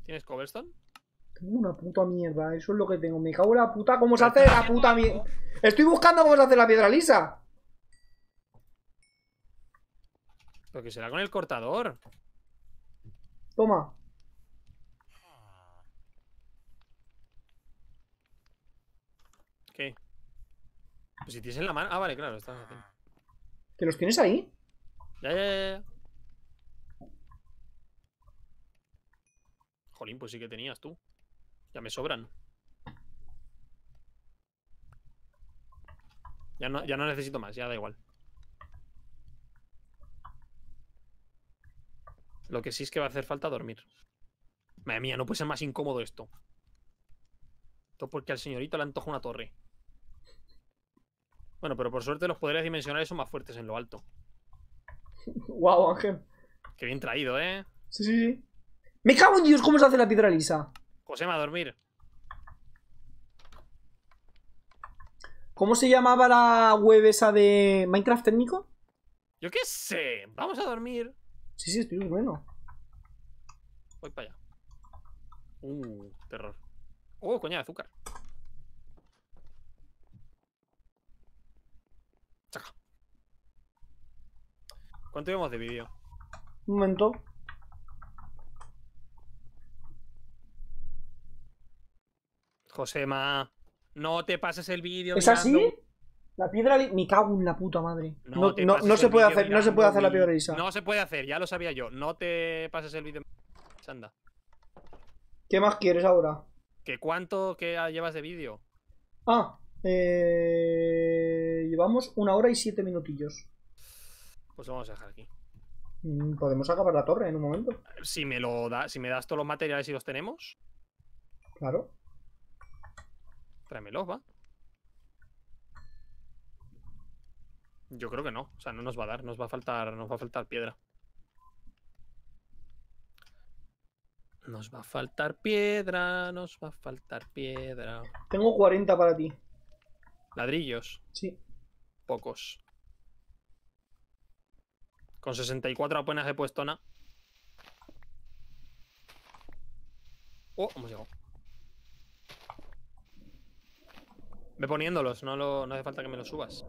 ¿Tienes cobblestone? Una puta mierda. Eso es lo que tengo. Me cago en la puta. ¿Cómo se hace la puta mierda? Estoy buscando cómo se hace la piedra lisa. Pero que será con el cortador. Toma. ¿Qué? Pues si tienes en la mano. Ah, vale, claro, estás haciendo. ¿Que los tienes ahí? Ya, ya, ya, ya. Jolín, pues sí que tenías tú. Ya me sobran. Ya no, ya no necesito más, ya da igual. Lo que sí es que va a hacer falta dormir. Madre mía, no puede ser más incómodo esto. Esto porque al señorito le antoja una torre. Bueno, pero por suerte los poderes dimensionales son más fuertes en lo alto. Wow, Ángel. Qué bien traído, ¿eh? Sí, sí, sí. Me cago en Dios, ¿cómo se hace la piedra lisa? Josema, a dormir. ¿Cómo se llamaba la web esa de Minecraft técnico? Yo qué sé. Vamos a dormir. Sí, sí, estoy bueno. Voy para allá. Uh, terror. Oh, coña de azúcar. Chaca. ¿Cuánto llevamos de vídeo? Un momento. Josema, no te pases el vídeo. ¿Es así? La piedra lisa. Me cago en la puta madre. No, se puede hacer, no se puede hacer la piedra lisa. No se puede hacer, ya lo sabía yo. No te pases el vídeo. Anda. ¿Qué más quieres ahora? ¿Que cuánto que llevas de vídeo? Ah, eh... llevamos una hora y siete minutillos. Pues lo vamos a dejar aquí. Mm, Podemos acabar la torre en un momento. Si me lo da, si me das todos los materiales y los tenemos, Claro. Tráemelos, va. Yo creo que no, o sea, no nos va a dar, nos va a faltar, nos va a faltar piedra. Nos va a faltar piedra, nos va a faltar piedra. Tengo 40 para ti. Ladrillos, Sí. pocos. Con 64 apenas he puesto nada. Oh, hemos llegado. Ve poniéndolos, no, lo, no hace falta que me los subas.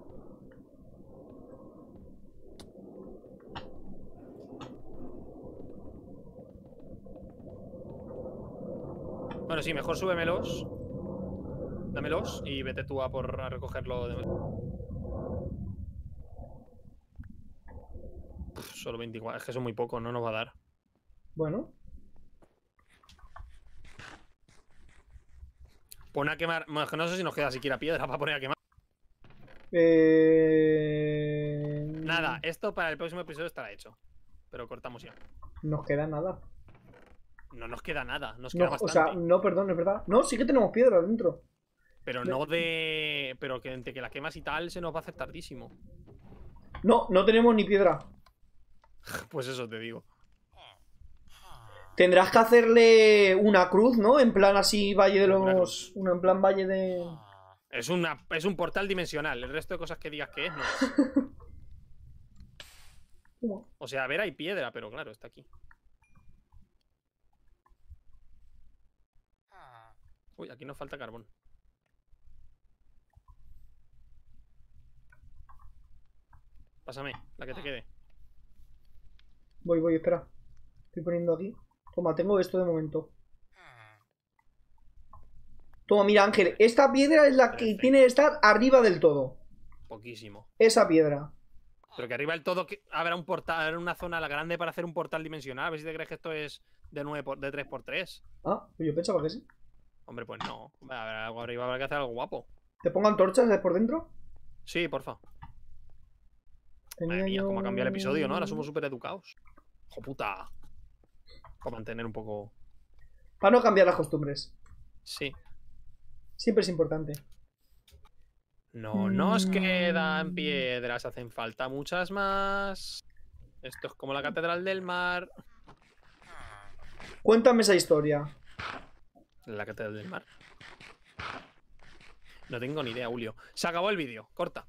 Bueno, sí, mejor súbemelos. Dámelos y vete tú a por a recogerlo de. Pff, solo 24, es que son muy poco, no nos va a dar. Bueno. Pon a quemar. No sé si nos queda siquiera piedra para poner a quemar. Eh... Nada, esto para el próximo episodio estará hecho. Pero cortamos ya. Nos queda nada. No nos queda nada, nos queda No, o bastante. sea, no, perdón, es verdad. No, sí que tenemos piedra dentro. pero no de. Pero que entre que la quemas y tal se nos va a hacer tardísimo. No, no tenemos ni piedra. Pues eso te digo. Tendrás que hacerle una cruz, ¿no? En plan así, Valle de los. Una, en plan Valle de. Es, una, es un portal dimensional. El resto de cosas que digas que es, no es. ¿Cómo? O sea, a ver, hay piedra, pero claro, está aquí. Uy, aquí nos falta carbón. Pásame, la que te quede. Voy, voy, espera. Estoy poniendo aquí. Toma, tengo esto de momento. Toma, mira, Ángel. Esta piedra es la que Perfecto. tiene que estar arriba del todo. Poquísimo. Esa piedra. Pero que arriba del todo que habrá un portal, habrá una zona grande para hacer un portal dimensional. A ver si te crees que esto es de 9 por, de 3x3. Ah, pues yo pensaba que sí. Hombre, pues no. Habrá algo arriba habrá que hacer algo guapo. ¿Te pongo antorchas por dentro? Sí, porfa. Tenía Madre mía, yo- cómo ha cambiado el episodio, ¿no? Ahora somos súper educados. ¡Hijo puta! Para mantener un poco. Para no cambiar las costumbres. Sí. Siempre es importante. No nos Mm. quedan piedras, hacen falta muchas más. Esto es como la Catedral del Mar. Cuéntame esa historia. La Catedral del Mar. No tengo ni idea, Julio. Se acabó el vídeo, corta.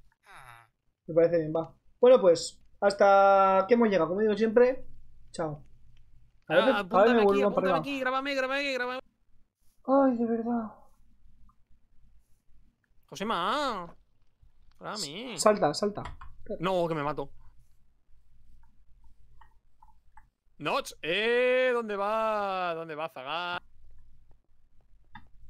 Me parece bien, va. Bueno, pues, hasta que hemos llegado. Como digo siempre, chao. A ver, Ah, apúntame me aquí, apúntame aquí, grábame, grábame, grábame. Ay, de verdad. Josema. Para mí. Salta, salta. No, que me mato. Notch, eh, ¿dónde va? ¿Dónde va, Zagar?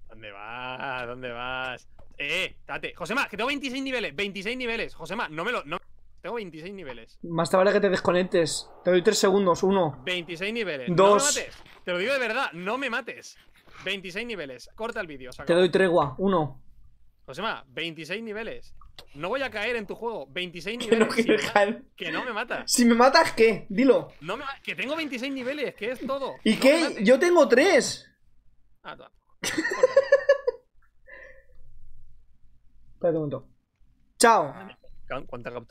¿Dónde vas? ¿Dónde vas? Eh, date. Josema, que tengo 26 niveles, 26 niveles. Josema, no me lo. No... Tengo 26 niveles. Más te vale que te desconectes. Te doy tres segundos. Uno. 26 niveles. No Dos. me mates. Te lo digo de verdad, no me mates. 26 niveles. Corta el vídeo. Te doy tregua. Uno. Josema, 26 niveles. No voy a caer en tu juego. 26 Que no niveles. quiero Si me caer. que no me matas. Si me matas, ¿qué? Dilo. No me que tengo 26 niveles, que es todo. ¿Y No qué? Yo tengo tres. Ah, toma. Espérate un momento. Chao. ¿Cuánta captura?